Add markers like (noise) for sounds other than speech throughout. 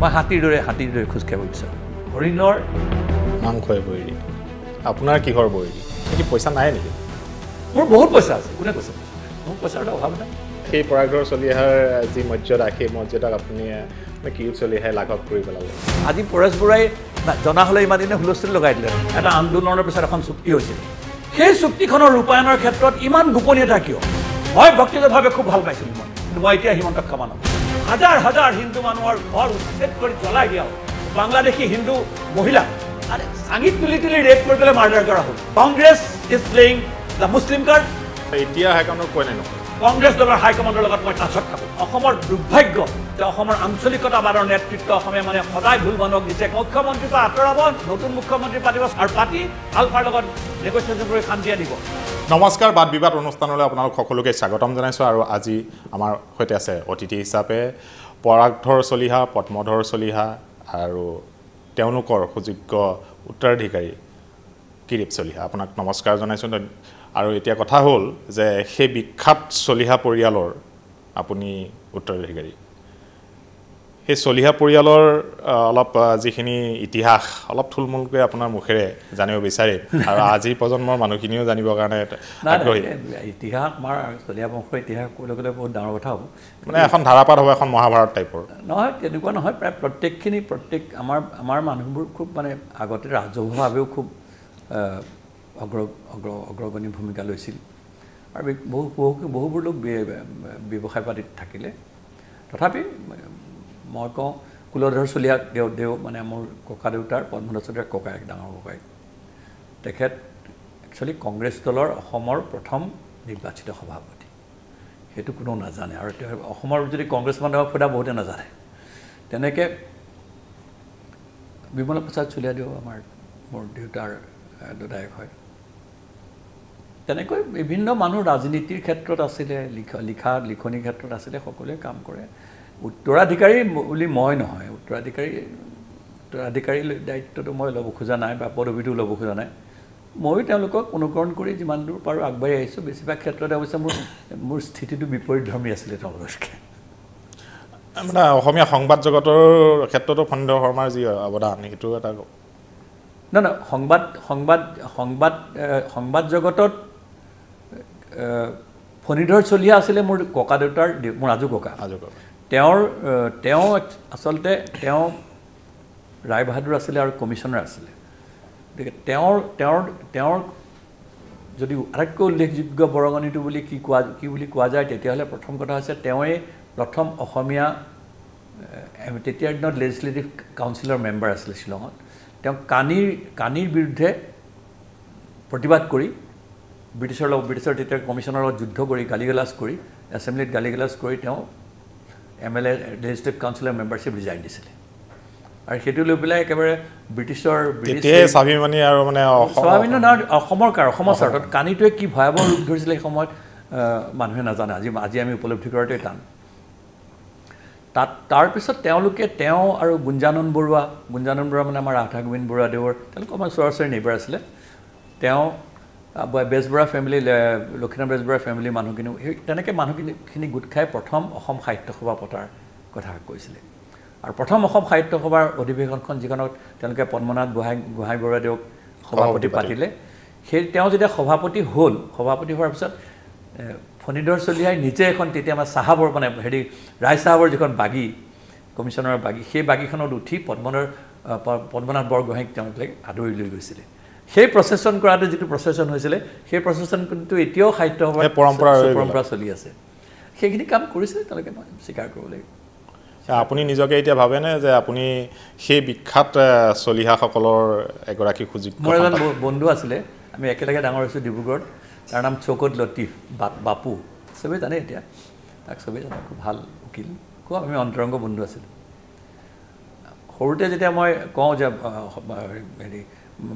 মই হাতীৰ দৰে হাতীৰ দৰে খোজকাঢ়িব বিচাৰোঁ। হৰিণৰ মাংসই বৈৰী। আপোনাৰ কিহৰ বৈৰী? কি পইচা নাই নেকি? মোৰ বহুত পইচা আছে। কোনে কৈছে? মোৰ পইচাৰ এটা অভাৱ নাই। সেই পৰাগধৰ চলি অহাৰ যি মৰ্যাদা সেই মৰ্যাদাক আপুনি কিৰিট চলি লাঘৱ কৰি পেলালে। আজি পৰেশ বৰাই জনা হ'লে ইমান দিনে হুলস্থুল লগাই দিলে। এটা আন্দোলনৰ পিছত এখন চুক্তি হৈছিল। সেই চুক্তিখনৰ ৰূপায়ণৰ ক্ষেত্ৰত ইমান গোপনীয়তা কিয়? মই ব্যক্তিগতভাৱে খুব ভাল পাইছিলোঁ মই। কিন্তু মই এতিয়া হিমন্তক ক্ষমা নকৰোঁ। হাজাৰ হাজাৰ হিন্দু মানুহৰ ঘৰ উচ্ছেদ কৰি জ্বলাই দিয়া হ'ল। বাংলাদেশী হিন্দু মহিলা চাঙিত তুলি তুলি ৰেপ কৰি পেলাই মাৰ্ডাৰ কৰা হ'ল। Congress is playing the Muslim card এতিয়া হাইকাউণ্টৰ কয় নে নকয় কংগ্ৰেছ দলৰ হাইকমাণ্ডৰ লগত মই টাচত থাকোঁ। অসমৰ দুৰ্ভাগ্য যে অসমৰ আঞ্চলিকতাবাদৰ নেতৃত্ব অসমে মানে সদায় ভুল মানুহক দিছে। মুখ্যমন্ত্ৰীৰ পৰা আঁতৰাব নতুন মুখ্যমন্ত্ৰী পাতিব আৰু পাতি আলফাৰ লগত নেগচিয়েশ্যন কৰি শান্তি আনিব নমস্কাৰ বাদ বিবাদ অনুষ্ঠানলৈ আপোনালোক সকলোকে স্বাগতম জনাইছোঁ আৰু আজি আমাৰ সৈতে আছে অতিথি হিচাপে পৰাগধৰ চলিহা পদ্মধৰ চলিহা আৰু তেওঁলোকৰ সুযোগ্য উত্তৰাধিকাৰী কিৰীপ চলিহা। আপোনাক নমস্কাৰ জনাইছোঁ। আৰু এতিয়া কথা হ'ল যে সেই বিখ্যাত চলিহা পৰিয়ালৰ আপুনি উত্তৰাধিকাৰী সেই চলিহা পৰিয়ালৰ অলপ যিখিনি ইতিহাস অলপ থুলমূলকৈ আপোনাৰ মুখেৰে জানিব বিচাৰিম আৰু আজিৰ প্ৰজন্মৰ মানুহখিনিও জানিবৰ কাৰণে আগ্ৰহী। ইতিহাস আমাৰ চলিয়া বংশৰ ইতিহাস ক'বলৈ গ'লে বহুত ডাঙৰ কথা হ'ব। মানে এখন ধাৰাপাত হ'ব এখন মহাভাৰত টাইপৰ। নহয় তেনেকুৱা নহয় প্ৰায় প্ৰত্যেকখিনি প্ৰত্যেক আমাৰ আমাৰ মানুহবোৰ খুব মানে আগতে ৰাজহুৱাভাৱেও খুব অগ্ৰ অগ্ৰ অগ্ৰগণী ভূমিকা লৈছিল। আৰু বহু বহু বহুবোৰ লোক ব্যৱসায় পাতিত থাকিলে। তথাপি মই কওঁ কুলধৰ চলিহা দেও দেও মানে মোৰ ককা দেউতাৰ পদ্মধৰ চলিহাৰ ককায়েক ডাঙৰ ককায়েক তেখেত একচুৱেলি কংগ্ৰেছ দলৰ অসমৰ প্ৰথম নিৰ্বাচিত সভাপতি। সেইটো কোনেও নাজানে। আৰু তেওঁ অসমৰ যদি কংগ্ৰেছ মানুহক সোধা বহুতে নাজানে। তেনেকৈ বিমলা প্ৰসাদ চলিহাদেউ আমাৰ মোৰ দেউতাৰ দদায়েক হয়। তেনেকৈ বিভিন্ন মানুহ ৰাজনীতিৰ ক্ষেত্ৰত আছিলে লিখা লিখা লিখনিৰ ক্ষেত্ৰত আছিলে সকলোৱে কাম কৰে। উত্তৰাধিকাৰী বুলি মই নহয় উত্তৰাধিকাৰী উত্তৰাধিকাৰী দায়িত্বটো মই ল'ব খোজা নাই বা পদবীটো ল'ব খোজা নাই। ময়ো তেওঁলোকক অনুকৰণ কৰি যিমান দূৰ পাৰোঁ আগবাঢ়ি আহিছোঁ। বেছিভাগ ক্ষেত্ৰতে অৱশ্যে মোৰ মোৰ স্থিতিটো বিপৰীতধৰ্মী আছিলে তেওঁলোকতকৈ মানে অসমীয়া সংবাদ জগতৰ ক্ষেত্ৰতো ফণীন্দ্ৰ শৰ্মাৰ যি অৱদান সেইটো এটা নহয় নহয় সংবাদ সংবাদ সংবাদ সংবাদ জগতত ফণীধৰ চলিহা আছিলে মোৰ ককা দেউতাৰ দেউ- মোৰ আজু ককা। আজোকৰ তেওঁৰ এহ, তেওঁ আচলতে তেওঁ ৰায়বাহাদুৰ আছিলে আৰু কমিশ্যনাৰ আছিলে। গতিকে তেওঁৰ তেওঁৰ তেওঁৰ যদি আটাইতকৈ উল্লেখযোগ্য বৰঙণিটো বুলি কি কোৱা কি বুলি কোৱা যায় তেতিয়াহ'লে প্ৰথম কথা হৈছে তেওঁৱেই প্ৰথম অসমীয়া তেতিয়াৰ দিনত লেজিছলেটিভ কাউন্সিলৰ মেম্বাৰ আছিলে শ্বিলঙত। তেওঁ কানিৰ কানিৰ বিৰুদ্ধে প্ৰতিবাদ কৰি ব্ৰিটিছৰ লগত ব্ৰিটিছৰ তেতিয়া কমিশ্যনৰ লগত যুদ্ধ কৰি গালি গালাজ কৰি এছেম্বলিত গালি গালাজ কৰি তেওঁ এম এল এ লেজিছলেটিভ কাউন্সিলৰ মেম্বাৰশ্বিপ ৰিজাইন দিছিলে। আৰু সেইটো লৈ পেলাই একেবাৰে ব্ৰিটিছৰ স্বাভিমানী আৰু মানে স্বাভাৱিক নহয় অসমৰ কাৰ অসমৰ স্বাৰ্থত। কানিটোৱে কি ভয়াৱহ ৰূপ ধৰিছিলে সেই সময়ত মানুহে নাজানে। আজি আজি আমি উপলব্ধি কৰাটোৱে টান। তাত তাৰপিছত তেওঁলোকে তেওঁ আৰু গুঞ্জানন বৰুৱা গুঞ্জানন বৰুৱা মানে আমাৰ ৰাধা গোবিন্দ বৰুৱা দেৱৰ তেওঁলোকৰ আমাৰ ওচৰা ওচৰি নেইবাৰ আছিলে তেওঁ বেজবৰুৱা ফেমিলি লক্ষীনাথ বেজবৰুৱা ফেমিলিৰ মানুহখিনি সেই তেনেকৈ মানুহখিনিখিনি গোট খাই প্ৰথম অসম সাহিত্য সভা পতাৰ কথা কৈছিলে। আৰু প্ৰথম অসম সাহিত্য সভাৰ অধিৱেশনখন যিখনত তেওঁলোকে পদ্মনাথ গোহাঁই গোহাঁই বৰুৱাদেউক সভাপতি পাতিলে। সেই তেওঁ যেতিয়া সভাপতি হ'ল সভাপতি হোৱাৰ পিছত ফণীধৰ চলিহাই নিজে এখন তেতিয়া আমাৰ চাহাবৰ মানে হেৰি ৰায় চাহাবৰ যিখন বাগী কমিশ্যনাৰৰ বাগী সেই বাগীখনত উঠি পদ্মনাথ পদ্মনাথ বৰগোহাঁইক তেওঁলোকে আদৰি লৈ গৈছিলে। সেই প্ৰচেছন কৰাটো যিটো প্ৰচেছন হৈছিলে সেই প্ৰচেছন কিন্তু এতিয়াও সাহিত্য সভাৰ পৰম্পৰা চলি আছে। সেইখিনি কাম কৰিছিলে তেওঁলোকে মই স্বীকাৰ কৰিব লাগিব আপুনি নিজকে এতিয়া ভাবেনে যে আপুনি সেই বিখ্যাত চলিহাসকলৰ এগৰাকী সুযোগ্য মোৰ এজন বন্ধু আছিলে আমি একেলগে ডাঙৰ হৈছোঁ ডিব্ৰুগড়ত। তাৰ নাম চৌকত লতিফ বা বাপু। চবেই জানে এতিয়া। তাক চবেই জানে খুব ভাল উকিল। খুব আমি অন্তৰংগ বন্ধু আছিলোঁ। সৰুতে যেতিয়া মই কওঁ যে হেৰি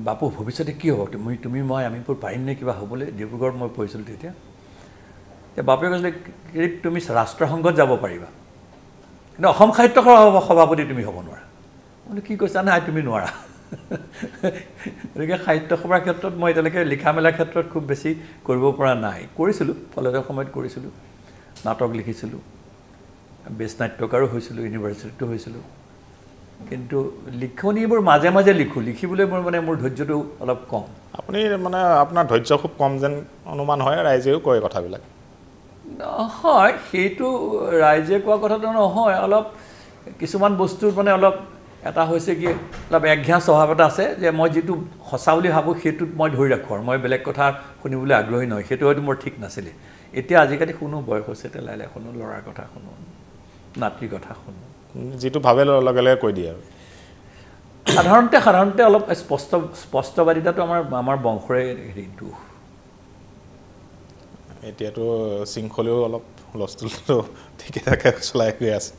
বাপু ভৱিষ্যতে কি হ'ব? তুমি তুমি মই আমিবোৰ পাৰিম নে কিবা হ'বলৈ? ডিব্ৰুগড়ত মই পঢ়িছিলোঁ তেতিয়া এতিয়া বাপুৱে কৈছিলে "কিৰিপ, তুমি ৰাষ্ট্ৰসংঘত যাব পাৰিবা। কিন্তু অসম সাহিত্য সভাপতি তুমি হ'ব নোৱাৰা। বোলো কি কৈছা? নাই তুমি নোৱাৰা। গতিকে সাহিত্য সভাৰ ক্ষেত্ৰত মই এতিয়ালৈকে লিখা মেলাৰ ক্ষেত্ৰত খুব বেছি কৰিব পৰা নাই। কৰিছিলোঁ কলেজৰ সময়ত কৰিছিলোঁ। নাটক লিখিছিলোঁ। বেষ্ট নাট্যকাৰো হৈছিলোঁ ইউনিভাৰ্চিটিতো হৈছিলোঁ। কিন্তু লিখনিবোৰ মাজে মাজে লিখোঁ লিখিবলৈ মোৰ মানে মোৰ ধৈৰ্যটো অলপ কম। আপুনি মানে আপোনাৰ ধৈৰ্য খুব কম যেন অনুমান হয় ৰাইজেও কয় কথাবিলাক। নহয় সেইটো ৰাইজে কোৱা কথাটো নহয় অলপ কিছুমান বস্তুৰ মানে অলপ এটা হৈছে কি অলপ একঘেয়া স্বভাৱ এটা আছে যে মই যিটো সঁচা বুলি ভাবোঁ সেইটোত মই ধৰি ৰাখোঁ আৰু মই বেলেগ কথা শুনিবলৈ আগ্ৰহী নহয় সেইটো হয়তো মোৰ ঠিক নাছিলে। এতিয়া আজিকালি শুনো বয়স হৈছে এতিয়া লাহে লাহে শুনো ল'ৰাৰ কথা শুনো নাতিৰ কথা শুনো। যিটো ভাবে লগে লগে কৈ দিয়ে। আৰু সাধাৰণতে সাধাৰণতে অলপ স্পষ্ট স্পষ্টবাদিতাটো আমাৰ আমাৰ বংশৰে হেৰি দুখ এতিয়াতো শৃংখলেও অলপ হুলস্থুলটো ঠিকে ঠাকে চলাই গৈ আছে।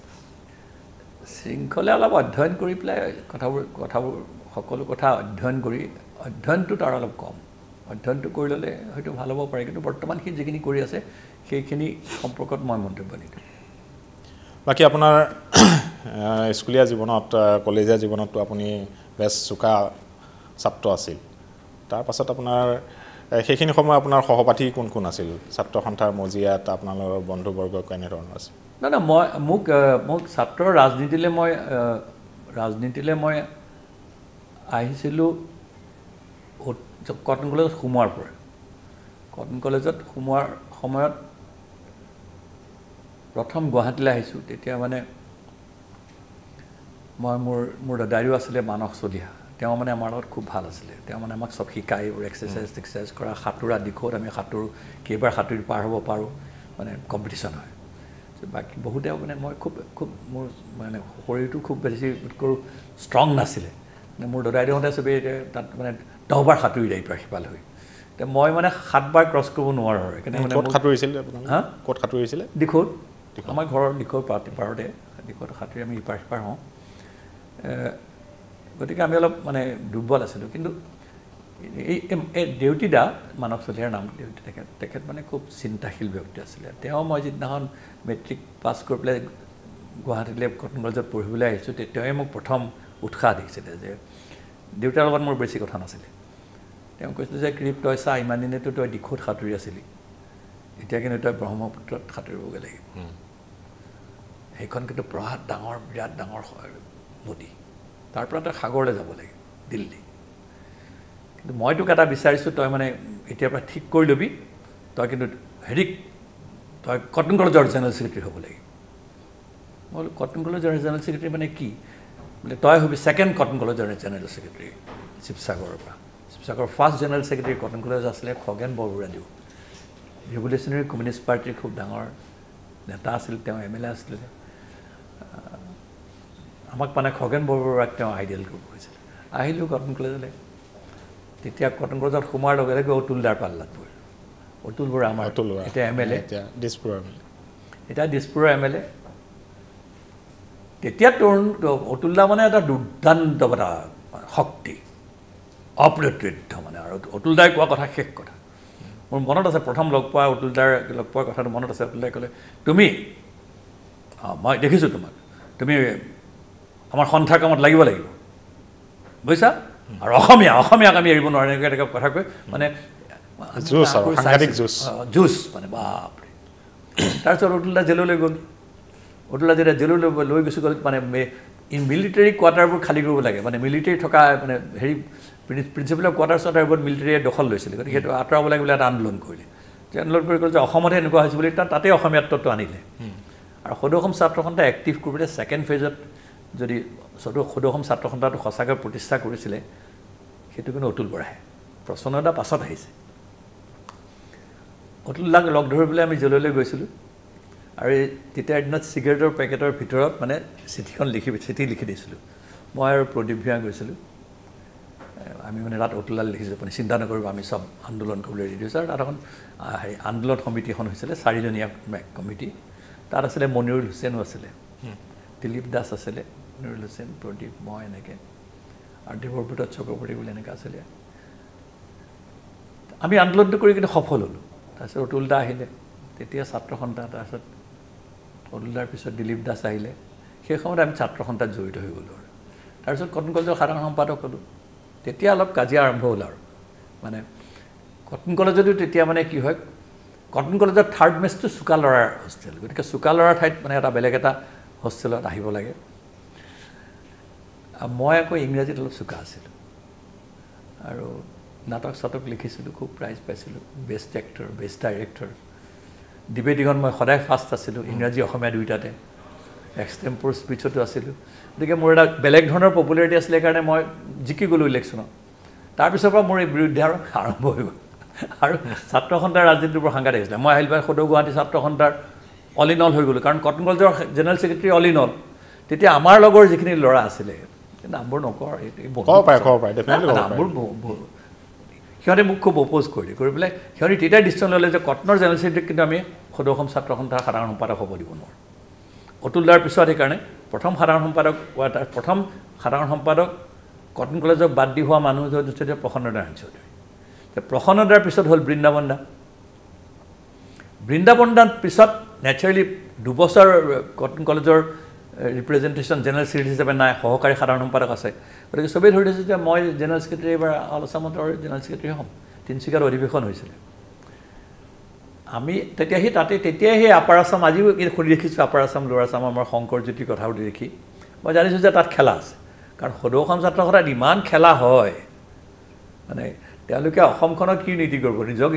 শৃংখলে অলপ অধ্যয়ন কৰি পেলাই কথাবোৰ কথাবোৰ সকলো কথা অধ্যয়ন কৰি অধ্যয়নটো তাৰ অলপ কম। অধ্যয়নটো কৰি ল'লে হয়তো ভাল হ'ব পাৰে কিন্তু বৰ্তমান সি যিখিনি কৰি আছে সেইখিনি সম্পৰ্কত মই মন্তব্য নিদিওঁ। বাকী আপোনাৰ স্কুলীয়া জীৱনত কলেজীয়া জীৱনততো আপুনি বেছ চোকা ছাত্ৰ আছিল। তাৰপাছত আপোনাৰ সেইখিনি সময় আপোনাৰ সহপাঠী কোন কোন আছিল? ছাত্ৰ সন্থাৰ মজিয়াত আপোনালোকৰ বন্ধুবৰ্গ কেনেধৰণৰ আছিল? নাই নাই মই মোক মোক ছাত্ৰৰ ৰাজনীতিলৈ মই ৰাজনীতিলৈ মই আহিছিলোঁ কটন কলেজত সোমোৱাৰ পৰা। কটন কলেজত সোমোৱাৰ সময়ত প্ৰথম গুৱাহাটীলৈ আহিছোঁ তেতিয়া মানে মই মোৰ মোৰ দাদাইও আছিলে মানস চলিহা তেওঁ মানে আমাৰ লগত খুব ভাল আছিলে। তেওঁ মানে আমাক চব শিকাই এইবোৰ এক্সাৰচাইজ টেক্সাৰচাইজ কৰা সাঁতোৰা দিশত আমি সাঁতোৰ কেইবাৰ সাঁতুৰি পাৰ হ'ব পাৰোঁ মানে কম্পিটিশ্যন হয়। বাকী বহুতে মানে মই খুব খুব মোৰ মানে শৰীৰটো খুব বেছি কৰোঁ ষ্ট্ৰং নাছিলে। মোৰ দাদাইদেউহঁতে চবেই তাত মানে দহবাৰ সাঁতুৰি যায় ইপাৰ সিপাৰ হৈ। এতিয়া মই মানে সাতবাৰ ক্ৰছ কৰিব নোৱাৰোঁ আৰু। সেইকাৰণে মানে সাঁতুৰিছিল হা? ক'ত সাঁতুৰিছিলে? দিখৌত। আমাৰ ঘৰৰ দিখৌৰ পাৰতে পাৰতে দিখৌত সাঁতুৰি আমি ইপাৰ সিপাৰ হওঁ। গতিকে আমি অলপ মানে দুৰ্বল আছিলোঁ। কিন্তু এই এই- এই দেউতী দা মানৱ চলিহাৰ নাম দেউতী তেখেত তেখেত মানে খুব চিন্তাশীল ব্যক্তি আছিলে। তেওঁ মই যিদিনাখন মেট্ৰিক পাছ কৰি পেলাই গুৱাহাটীলৈ কটন কলেজত পঢ়িবলৈ আহিছোঁ তেতিয়াই মোক প্ৰথম উৎসাহ দিছিলে যে দেউতাৰ লগত মোৰ বেছি কথা নাছিলে। তেওঁ কৈছিলে যে ক্ৰিপ তই চা ইমান দিনেতো তই দিখৌত সাঁতুৰি আছিলি। এতিয়া কিন্তু তই ব্ৰহ্মপুত্ৰত সাঁতুৰিবগৈ লাগিব। সেইখন কিন্তু প্ৰহাত ডাঙৰ বিৰাট ডাঙৰ নদী। তাৰ পৰা তই সাগৰলৈ যাব লাগে দিল্লী। কিন্তু মই তোক এটা বিচাৰিছোঁ তই মানে এতিয়াৰ পৰা ঠিক কৰি ল'বি। তই কিন্তু হেৰিক তই কটন কলেজৰ জেনেৰেল ছেক্ৰেটাৰী হ'ব লাগিব মই বোলো কটন কলেজৰ জেনেৰেল ছেক্ৰেটাৰী মানে কি? বোলে তই হ'বি ছেকেণ্ড কটন কলেজৰ জেনেৰেল ছেক্ৰেটাৰী শিৱসাগৰৰ পৰা। শিৱসাগৰৰ first general secretary Cotton college আছিলে খগেন বৰবৰুৱাদেউ ৰিভলিউচনেৰী কমিউনিষ্ট পাৰ্টীৰ খুব ডাঙৰ নেতা আছিল তেওঁ এম এল এ আছিলে। আমাক মানে খগেন বৰবৰুৱাক তেওঁ আইডিয়েল কৰিব খুজিছিল আহিলোঁ কটন কলেজলৈ। তেতিয়া কটন কলেজত সোমোৱাৰ লগে লগে অতুল দাৰ পাল্লাত পৰিলোঁ অতুল বৰা আমাৰ অতুল। এতিয়া এম এল এ এতিয়া দিছপুৰৰ এতিয়া দিছপুৰৰ এম এল এ তেতিয়া তৰুণ অতুলদা মানে এটা দুৰ্দান্ত এটা শক্তি। অপ্ৰতিদ্ধ মানে আৰু অতুলদাই কোৱা কথা শেষ কথা। মোৰ মনত আছে প্ৰথম লগ পোৱা অতুলদাৰ লগ পোৱাৰ কথাটো মনত আছে। অতুলদাই ক'লে তুমি মই দেখিছোঁ তোমাক। তুমি আমাৰ সন্থাৰ কামত লাগিব লাগিব। বুজিছা? আৰু অসমীয়া অসমীয়াক আমি এৰিব নোৱাৰোঁ এনেকৈ এনেকৈ কথা কৈ মানে যুঁজ মানে বাপৰে। তাৰপিছত অতুলদা জেললৈ গ'ল। অতুলদা যেতিয়া জেললৈ লৈ গুচি গ'ল মানে মিলিটাৰী কোৱাৰ্টাৰবোৰ খালী কৰিব লাগে। মানে মিলিটাৰী থকা মানে হেৰি প্ৰিন্সিপাল কোৱাৰ্টাৰ চোৱাৰ্টাৰবোৰত মিলিটাৰীয়ে দখল লৈছিলে। গতিকে সেইটো আঁতৰাব লাগে বুলি এটা আন্দোলন কৰিলে। আন্দোলন কৰি ক'লে যে অসমতহে এনেকুৱা হৈছে বুলি তাত তাতেই অসমীয়াত্বটো আনিলে। আৰু সদৌ অসম ছাত্ৰ সন্থা এক্টিভ কৰিবলৈ ছেকেণ্ড ফেজত যদি সদৌ অসম ছাত্ৰ সন্থাটো সঁচাকৈ প্ৰতিষ্ঠা কৰিছিলে সেইটো কিন্তু অতুল বৰাহে। প্ৰচন্নতা পাছত আহিছে। অতুলদাক লগ ধৰিবলৈ আমি জেললৈ গৈছিলোঁ আৰু এই তেতিয়াৰ দিনত চিগাৰেটৰ পেকেটৰ ভিতৰত মানে চিঠিখন লিখি চিঠি লিখি দিছিলোঁ। মই আৰু প্ৰদীপ ভূঞা গৈছিলোঁ। আমি মানে তাত অতুলদাল লিখিছোঁ আপুনি চিন্তা নকৰিব আমি চব আন্দোলন কৰিবলৈ ৰেডি হৈছোঁ। আৰু তাত এখন হেৰি আন্দোলন সমিতি এখন হৈছিলে চাৰিজনীয়া কমিটি। তাত আছিলে মনিৰুল হুছেইনো আছিলে দিলীপ দাস আছিলে মনিৰুল হুছেইন প্ৰদীপ মই এনেকৈ আৰু দেৱব্ৰত চক্ৰৱৰ্তী বুলি এনেকৈ আছিলে আমি আন্দোলনটো কৰি কিন্তু সফল হ'লোঁ তাৰপিছত অতুলদা আহিলে তেতিয়া ছাত্ৰ সন্থা তাৰপিছত অতুলদাৰ পিছত দিলীপ দাস আহিলে সেই সময়ত আমি ছাত্ৰ সন্থাত জড়িত হৈ গ'লোঁ আৰু তাৰপিছত কটন কলেজৰ সাধাৰণ সম্পাদক হ'লোঁ তেতিয়া অলপ কাজিয়া আৰম্ভ হ'ল আৰু মানে কটন কলেজতো তেতিয়া মানে কি হয় কটন কলেজৰ থাৰ্ড মেচটো চোকা ল'ৰাৰ হোষ্টেল গতিকে চোকা ল'ৰাৰ ঠাইত মানে এটা বেলেগ এটা হোষ্টেলত আহিব লাগে। মই আকৌ ইংৰাজীত অলপ চোকা আছিলোঁ। আৰু নাটক চাটক লিখিছিলোঁ খুব প্ৰাইজ পাইছিলোঁ। বেষ্ট এক্টৰ বেষ্ট ডাইৰেক্টৰ ডিবেটিঙত মই সদায় ফাৰ্ষ্ট আছিলোঁ ইংৰাজী অসমীয়া দুয়োটাতে এক্সটেম্পৰ স্পীচতো আছিলোঁ। গতিকে মোৰ এটা বেলেগ ধৰণৰ পপুলাৰিটি আছিলে কাৰণে মই জিকি গ'লোঁ ইলেকশ্যনত তাৰপিছৰ পৰা মোৰ এই বিৰুদ্ধে আৰু আৰম্ভ হৈ গ'ল। (laughs) আৰু ছাত্ৰ সন্থাৰ ৰাজনীতিৰ পৰা সাংঘাতিক আছিলে মই আহিলোঁ সদৌ গুৱাহাটী ছাত্ৰ সন্থাৰ অল ইন অল হৈ গ'লোঁ। কাৰণ কটন কলেজৰ general secretary all in all তেতিয়া আমাৰ লগৰ যিখিনি ল'ৰা আছিলে নামবোৰ নকওঁ ব- সিহঁতে মোক খুব অপ'জ কৰি দিয়ে। কৰি পেলাই সিহঁতে তেতিয়াই ডিচিশ্যন ল'লে যে কটনৰ জেনেৰেল ছেক্ৰেটাৰীক কিন্তু আমি সদৌ অসম ছাত্ৰ সন্থাৰ সাধাৰণ সম্পাদক হ'ব দিব নোৱাৰোঁ। অতুল দাৰ পিছত সেইকাৰণে প্ৰথম সাধাৰণ সম্পাদক প্ৰথম সাধাৰণ সম্পাদক কটন কলেজক বাদ দি হোৱা মানুহ হৈছে প্ৰসন্ন নাৰায়ণ চৌধুৰী। এতিয়া প্ৰসন্ন দাৰ পিছত হ'ল বৃন্দাবন দা বৃন্দাবন দাৰ পিছত নেচাৰেলি দুবছৰ কটন কলেজৰ ৰিপ্ৰেজেণ্টেশ্যন জেনেৰেল ছেক্ৰেটাৰী হিচাপে নাই সহকাৰী সাধাৰণ সম্পাদক আছে। গতিকে চবেই ধৰি দিছে যে মই জেনেৰেল ছেক্ৰেটাৰী অল আছামৰ জেনেৰেল ছেক্ৰেটাৰী হ'ম। তিনিচুকীয়াত অধিৱেশন হৈছিলে। আমি তেতিয়া সেই তাতে তেতিয়াই সেই আপাৰ আছাম আজিও এই শুনি দেখিছোঁ আপাৰ আছাম লোৱাৰ আছাম আমাৰ শংকৰজ্যোতিৰ কথাবোৰ দেখি। মই জানিছোঁ যে তাত খেলা আছে। কাৰণ সদৌ অসম ছাত্ৰ সন্থাত ইমান খেলা হয়। মানে তেওঁলোকে অসমখনক কি নীতি কৰিব? নিজক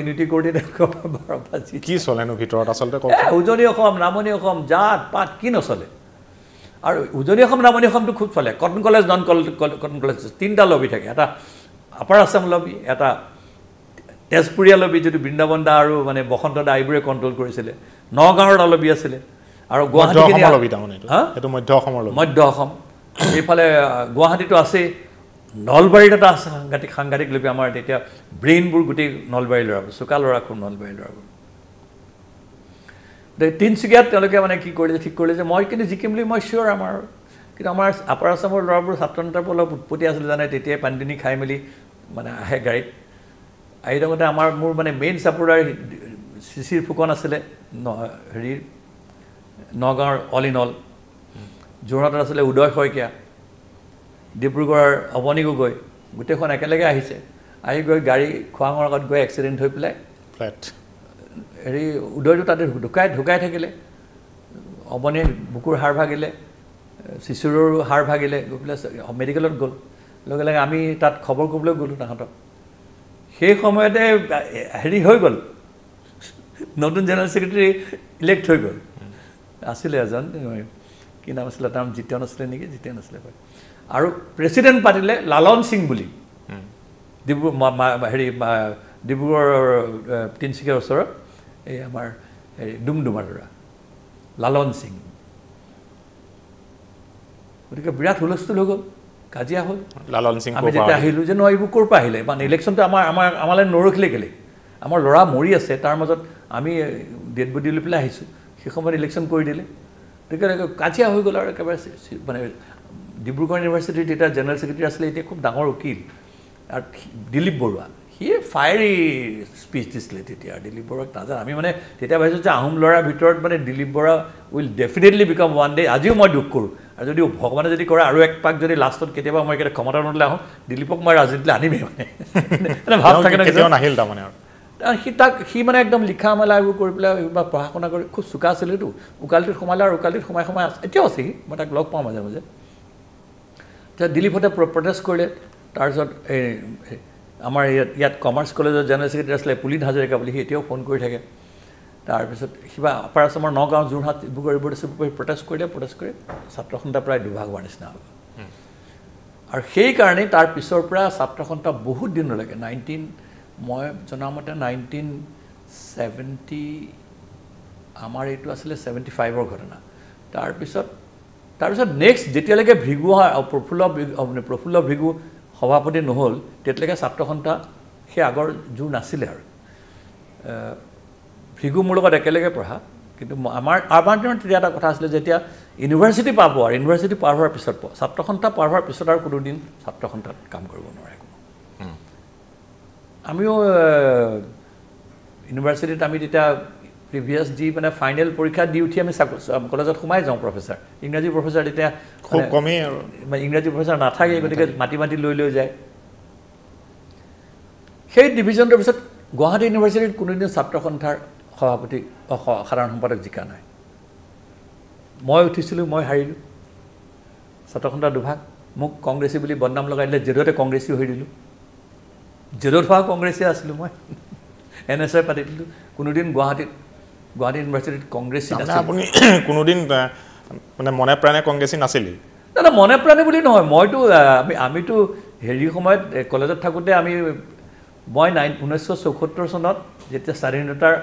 বাৰ বাজি কি চলেনো ভিতৰত? আচলতে উজনি অসম নামনি অসম জাত পাত কি নচলে? আৰু উজনি অসম নামনি অসমটো খুব চলে। Cotton college non Cotton college তিনিটা লবি থাকে। এটা আপাৰ আছাম লবি এটা তেজপুৰীয়া লবি যিটো বৃন্দাবন দা আৰু মানে বসন্ত দা এইবোৰে কণ্ট্ৰল কৰিছিলে। নগাঁৱৰ লবি আছিলে। আৰু? সেইটো মধ্য অসমৰ লবি। মধ্য অসম। এইফালে আহ, গুৱাহাটীতো আছেই। নলবাৰীত এটা আছে সাংঘাতিক সাংঘাতিক লবি আমাৰ তেতিয়া ব্ৰেইনবোৰ গোটেই নলবাৰীৰ ল'ৰাবোৰ চোকা ল'ৰা খুব নলবাৰীৰ ল'ৰাবোৰ গতিকে তিনিচুকীয়াত তেওঁলোকে মানে কি কৰিলে ঠিক কৰিলে যে মই কিন্তু জিকিম বুলি মই চিয়'ৰ আমাৰ কিন্তু আমাৰ আপাৰ আছামৰ ল'ৰাবোৰ ছাত্ৰ নেতাবোৰ অলপ উৎপত্তি আছিলে জানে তেতিয়াই পানী খাই মেলি মানে আহে গাড়ীত। আহি থাকোঁতে আমাৰ মোৰ মানে মেইন ছাপোৰ্টাৰ চিচিৰ ফুকন আছিলে ন- হেৰিৰ নগাঁৱৰ অল ইন অল যোৰহাটত আছিলে উদয় শইকীয়া। ডিব্ৰুগড়ৰ অৱনী গগৈ গোটেইখন একেলগে আহিছে। আহি গৈ গাড়ী খোৱাঙৰ আগত গৈ এক্সিডেণ্ট হৈ পেলাই ফ্লেট হেৰি উদয়টো তাতে ঢুকাই ঢুকাই থাকিলে। অৱনীয়ে বুকুৰ হাড় ভাগিলে শিশুৰৰো হাড় ভাগিলে গৈ পেলাই মেডিকেলত গ'ল। লগে লগে আমি তাত খবৰ কৰিবলৈ গ'লোঁ তাহাঁতক। সেই সময়তে হেৰি হৈ গ'ল। নতুন জেনেৰেল ছেক্ৰেটাৰী ইলেক্ট হৈ গ'ল। আছিলে এজন কি নাম আছিলে তাৰ নাম জিতেন আছিলে নেকি? জিতেন আছিলে। হয় আৰু প্ৰেচিডেণ্ট পাতিলে লালন সিং বুলি। ডিব্ৰু মা- মা- হেৰি ডিব্ৰুগড়ৰ তিনিচুকীয়াৰ ওচৰত এই আমাৰ হেৰি ডুমডুমাৰ ল'ৰা লালন সিং। গতিকে বিৰাট হুলস্থুল হৈ গ'ল কাজিয়া হ'ল। লালন সিং আমি যেতিয়া আহিলোঁ? যে নহয় এইবোৰ ক'ৰ পৰা আহিলে? মানে ইলেকশ্যনটো আমাৰ আমাৰ আমালৈ নৰখিলে কেলে? আমাৰ ল'ৰা মৰি আছে তাৰ মাজত আমি ডেড বডি লৈ পেলাই আহিছোঁ। সেই সময়ত ইলেকশ্যন কৰি দিলে। গতিকে কাজিয়া হৈ গ'ল আৰু একেবাৰে মানে ডিব্ৰুগড় ইউনিভাৰ্চিটিৰ তেতিয়া জেনেৰেল ছেক্ৰেটাৰী আছিলে এতিয়া খুব ডাঙৰ উকিল। আৰু দিলীপ বৰুৱা। সিয়ে ফায়াৰী স্পীচ দিছিলে তেতিয়া। দিলীপ বৰুৱাক নাজানো। আমি মানে তেতিয়া ভাবিছোঁ যে আহোম ল'ৰাৰ ভিতৰত মানে Dilip Bora will definitely become one day আজিও মই দুখ কৰোঁ। আৰু যদি ভগৱানে যদি কৰে আৰু এক পাক যদি লাষ্টত কেতিয়াবা মই কেতিয়া ক্ষমতা নলৈ আহোঁ দিলীপক মই ৰাজনীতিলৈ আনিমেই মানে। (laughs) ভাৱ থাকে নাহিল তাৰমানে আৰু। সি তাক সি মানে একদম লিখা মেলা এইবোৰ কৰি পেলাই বা পঢ়া শুনা কৰি খুব চোকা আছিলেতো। উকালটিত সোমালে আৰু উকালটিত সোমাই সোমাই আছে। এতিয়াও আছে সি। মই তাক লগ পাওঁ মাজে মাজে। তেতিয়া দিলীপহঁতে প্ৰটেষ্ট কৰিলে। তাৰপিছত এই আমাৰ ইয়াত ইয়াত কমাৰ্চ কলেজৰ জেনেৰেল ছেক্ৰেটাৰী আছিলে পুলিন হাজৰিকা বুলি সি এতিয়াও ফোন কৰি থাকে। তাৰপিছত কিবা আপাৰ আছামৰ নগাঁও যোৰহাট ডিব্ৰুগড় এইবোৰ প্ৰটেষ্ট কৰিলে প্ৰটেষ্ট কৰি ছাত্ৰ সন্থা প্ৰায় দুভাগ হোৱাৰ নিচিনা হ'ল। আৰু সেইকাৰণেই তাৰ পিছৰ পৰা ছাত্ৰ সন্থা বহুত দিনলৈকে নাইনটিন মই জনামতে নাইনটিন ছেভেণ্টি আমাৰ এইটো আছিলে ছেভেণ্টি ফাইভৰ ঘটনা। তাৰপিছত তাৰপিছত নেক্সট যেতিয়ালৈকে ভৃগু প্ৰফুল্ল প্ৰফুল্ল ভৃগু সভাপতি নহ'ল তেতিয়ালৈকে ছাত্ৰ সন্থা সেই আগৰ জোৰ নাছিলে আৰু। ভৃগু মোৰ লগত একেলগে পঢ়া কিন্তু আমাৰ আমাৰ দিনত তেতিয়া এটা কথা আছিলে যেতিয়া ইউনিভাৰ্চিটি পাব আৰু ইউনিভাৰ্চিটি পাৰ হোৱাৰ পিছত ছাত্ৰ সন্থা পাৰ হোৱাৰ পিছত আৰু কোনোদিন ছাত্ৰ সন্থাত কাম কৰিব নোৱাৰে কোনো আমিও ইউনিভাৰ্চিটিত আমি তেতিয়া প্ৰিভিয়াছ দি মানে ফাইনেল পৰীক্ষা দি উঠি আমি কলেজত সোমাই যাওঁ প্ৰফেচাৰ ইংৰাজী প্ৰফেচাৰ তেতিয়া খুব কমেই আৰু। ইংৰাজী প্ৰফেচাৰ নাথাকে গতিকে মাতি মাতি লৈ লৈ যায়। সেই ডিভিজনটোৰ পিছত গুৱাহাটী ইউনিভাৰ্চিটিত কোনোদিন ছাত্ৰ সন্থাৰ সভাপতি সাধাৰণ সম্পাদক জিকা নাই। মই উঠিছিলোঁ মই হাৰিলোঁ। ছাত্ৰ সন্থাৰ দুভাগ। মোক কংগ্ৰেছী বুলি বদনাম লগাই দিলে জেদতে কংগ্ৰেছী হৈ দিলোঁ। জেদত হোৱা কংগ্ৰেছী আছিলোঁ মই। (laughs) এন এছ আই পাতি দিলোঁ। কোনোদিন গুৱাহাটীত গুৱাহাটী ইউনিভাৰ্চিটিত কংগ্ৰেছী আপুনি (clears throat) কোনোদিন মানে মনে প্ৰাণে কংগ্ৰেছী নাছিলেই। দাদা মনে প্ৰাণে বুলি নহয় মইতো আমি আমিতো হেৰি সময়ত কলেজত থাকোঁতে আমি মই নাইন ঊনৈছশ চৌসত্তৰ চনত যেতিয়া স্বাধীনতাৰ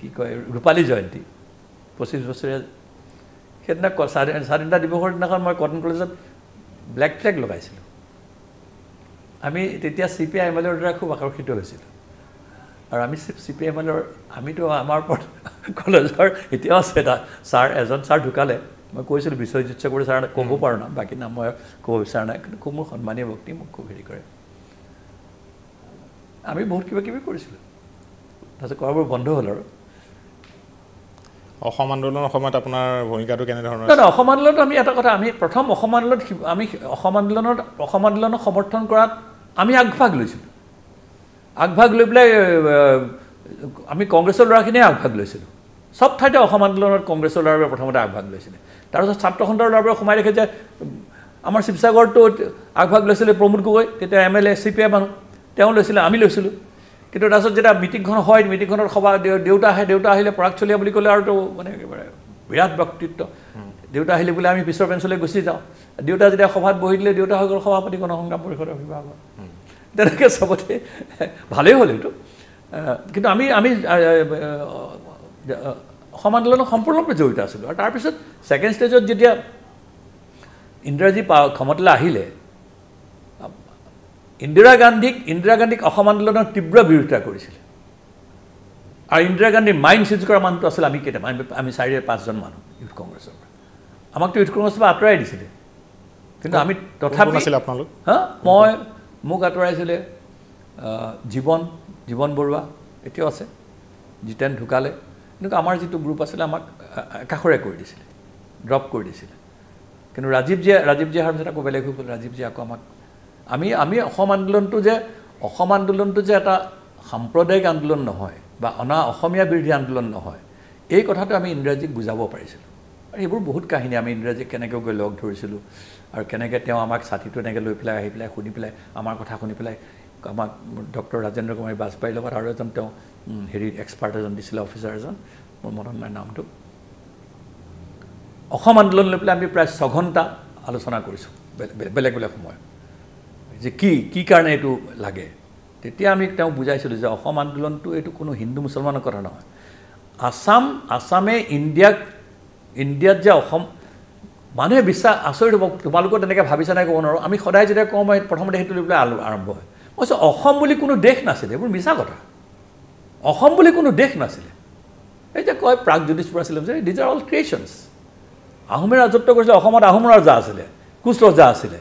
কি কয় ৰূপালী জয়ন্তী পঁচিছ বছৰীয়া সেইদিনা স্বাধীনতা দিৱসৰ দিনাখন মই কটন কলেজত ব্লেক ফ্লেগ লগাইছিলোঁ। আমি তেতিয়া চি পি আই এম এলৰ দ্বাৰা খুব আকৰ্ষিত হৈছিলোঁ। আৰু আমি চি পি এম এলৰ আমিতো আমাৰ ওপৰত (laughs) কলেজৰ এতিয়াও আছে এটা। ছাৰ এজন ছাৰ ঢুকালে। মই কৈছিলোঁ বিশ্বজিৎ চকুৰী ছাৰ ক'ব পাৰোঁ না। বাকী নাম মই ক'ব বিচৰা নাই। কিন্তু খুব মোৰ সন্মানীয় ব্যক্তি মোক খুব হেৰি কৰে। আমি বহুত কিবা কিবি কৰিছিলোঁ। তাৰপিছত কৰাবোৰ বন্ধ হ'ল আৰু। অসম আন্দোলনৰ সময়ত আপোনাৰ ভূমিকাটো কেনেধৰণৰ নহয় নহয় অসম আন্দোলনত আমি এটা কথা আমি প্ৰথম অসম আন্দোলনত আমি অসম আন্দোলনত অসম আন্দোলনক সমৰ্থন কৰাত আমি আগভাগ লৈছিলোঁ। আগভাগ লৈ পেলাই আমি কংগ্ৰেছৰ ল'ৰাখিনিয়ে আগভাগ লৈছিলোঁ। চব ঠাইতে অসম আন্দোলনত কংগ্ৰেছৰ ল'ৰাবোৰে প্ৰথমতে আগভাগ লৈছিলে। তাৰপিছত ছাত্ৰ সন্থাৰ ল'ৰাবোৰে সোমাই দেখে যে আমাৰ শিৱসাগৰতো আগভাগ লৈছিলে প্ৰমোদ গগৈ তেতিয়া M L A C P I মানুহ। তেওঁ লৈছিলে আমি লৈছিলোঁ। কিন্তু তাৰপিছত যেতিয়া মিটিংখন হয় মিটিংখনত সভা দেউ- দেউতা আহে দেউতা আহিলে পৰাগ চলীয়া বুলি ক'লে আৰুতো মানে একেবাৰে বিৰাট ব্যক্তিত্ব দেউতা আহিলে বোলে আমি পিছৰ বেঞ্চলৈ গুচি যাওঁ। দেউতা যেতিয়া সভাত বহি দিলে দেউতা হৈ গ'ল সভাপতি গণসংগ্ৰাম পৰিষদৰ অভিভাৱক। তেনেকৈ চবতে ভালেই হ'ল এইটো। কিন্তু আমি আমি অসম আন্দোলনত সম্পূৰ্ণৰূপে জড়িত আছিলোঁ। আৰু তাৰপিছত ছেকেণ্ড ষ্টেজত যেতিয়া ইন্দিৰাজী পা ক্ষমতালৈ আহিলে ইন্দিৰা গান্ধীক ইন্দিৰা গান্ধীক অসম আন্দোলনৰ তীব্ৰ বিৰোধিতা কৰিছিলে। আৰু ইন্দিৰা গান্ধীৰ মাইণ্ড চেঞ্জ কৰা মানুহটো আছিলে আমি কেইটামান আমি- চাৰি পাঁচজন মানুহ ইউথ কংগ্ৰেছৰ পৰা। আমাকতো ইউথ কংগ্ৰেছৰ পৰা আঁতৰাই দিছিলে। কিন্তু আমি তথাপি আপোনালোক? হা? মই মোক আঁতৰাইছিলে জীৱন জীৱন বৰুৱা এতিয়াও আছে জিতেন ঢুকালে। কিন্তু আমাৰ যিটো গ্ৰুপ আছিলে আমাক একাষৰে কৰি দিছিলে ড্ৰপ কৰি দিছিলে। কিন্তু ৰাজীৱজীয়ে ৰাজীৱজী অহাৰ পিছত আকৌ বেলেগ হৈ গ'ল ৰাজীৱজীয়ে আকৌ আমাক আমি আমি অসম আন্দোলনটো যে অসম আন্দোলনটো যে এটা সাম্প্ৰদায়িক আন্দোলন নহয় বা অনা অসমীয়া বিৰোধী আন্দোলন নহয় এই কথাটো আমি ইংৰাজীক বুজাব পাৰিছিলোঁ। আৰু এইবোৰ বহুত কাহিনী আমি ইংৰাজীক কেনেকৈ গৈ লগ ধৰিছিলোঁ আৰু কেনেকৈ তেওঁ আমাক ছাতিটো এনেকৈ লৈ পেলাই আহি পেলাই শুনি পেলাই আমাৰ কথা শুনি পেলাই আমাক ডক্টৰ ৰাজেন্দ্ৰ কুমাৰী বাজপেয়ীৰ লগত আৰু এজন তেওঁ হেৰি এক্সপাৰ্ট এজন দিছিলে অফিচাৰ এজন মোৰ মনত নাই নামটো। অসম আন্দোলন লৈ পেলাই আমি প্ৰায় ছঘণ্টা আলোচনা কৰিছোঁ বেলেগ বেলেগ সময়ত যে কি কি কাৰণে এইটো লাগে? তেতিয়া আমি তেওঁক বুজাইছিলোঁ যে অসম আন্দোলনটো এইটো কোনো হিন্দু মুছলমানৰ কথা নহয়। আছাম আছামে ইণ্ডিয়াক ইণ্ডিয়াত যে অসম মানুহে বিশ্বাস আচৰিত হ'ব তোমালোকেও তেনেকৈ ভাবিছা নাই ক'ব নোৱাৰোঁ। আমি সদায় যেতিয়া কওঁ মই প্ৰথমতে সেইটো লৈ পেলাই আলো আৰম্ভ হয়। মই কৈছোঁ অসম বুলি কোনো দেশ নাছিলে এইবোৰ মিছা কথা। অসম বুলি কোনো দেশ নাছিলে। এই যে কয় প্ৰাগ জ্যোতিষপুৰ আছিলে যে ডিজ আৰ অল ক্ৰিয়েশ্যনছ আহোমে ৰাজত্ব কৰিছিলে অসমত আহোম ৰজা আছিলে কোচ ৰজা আছিলে।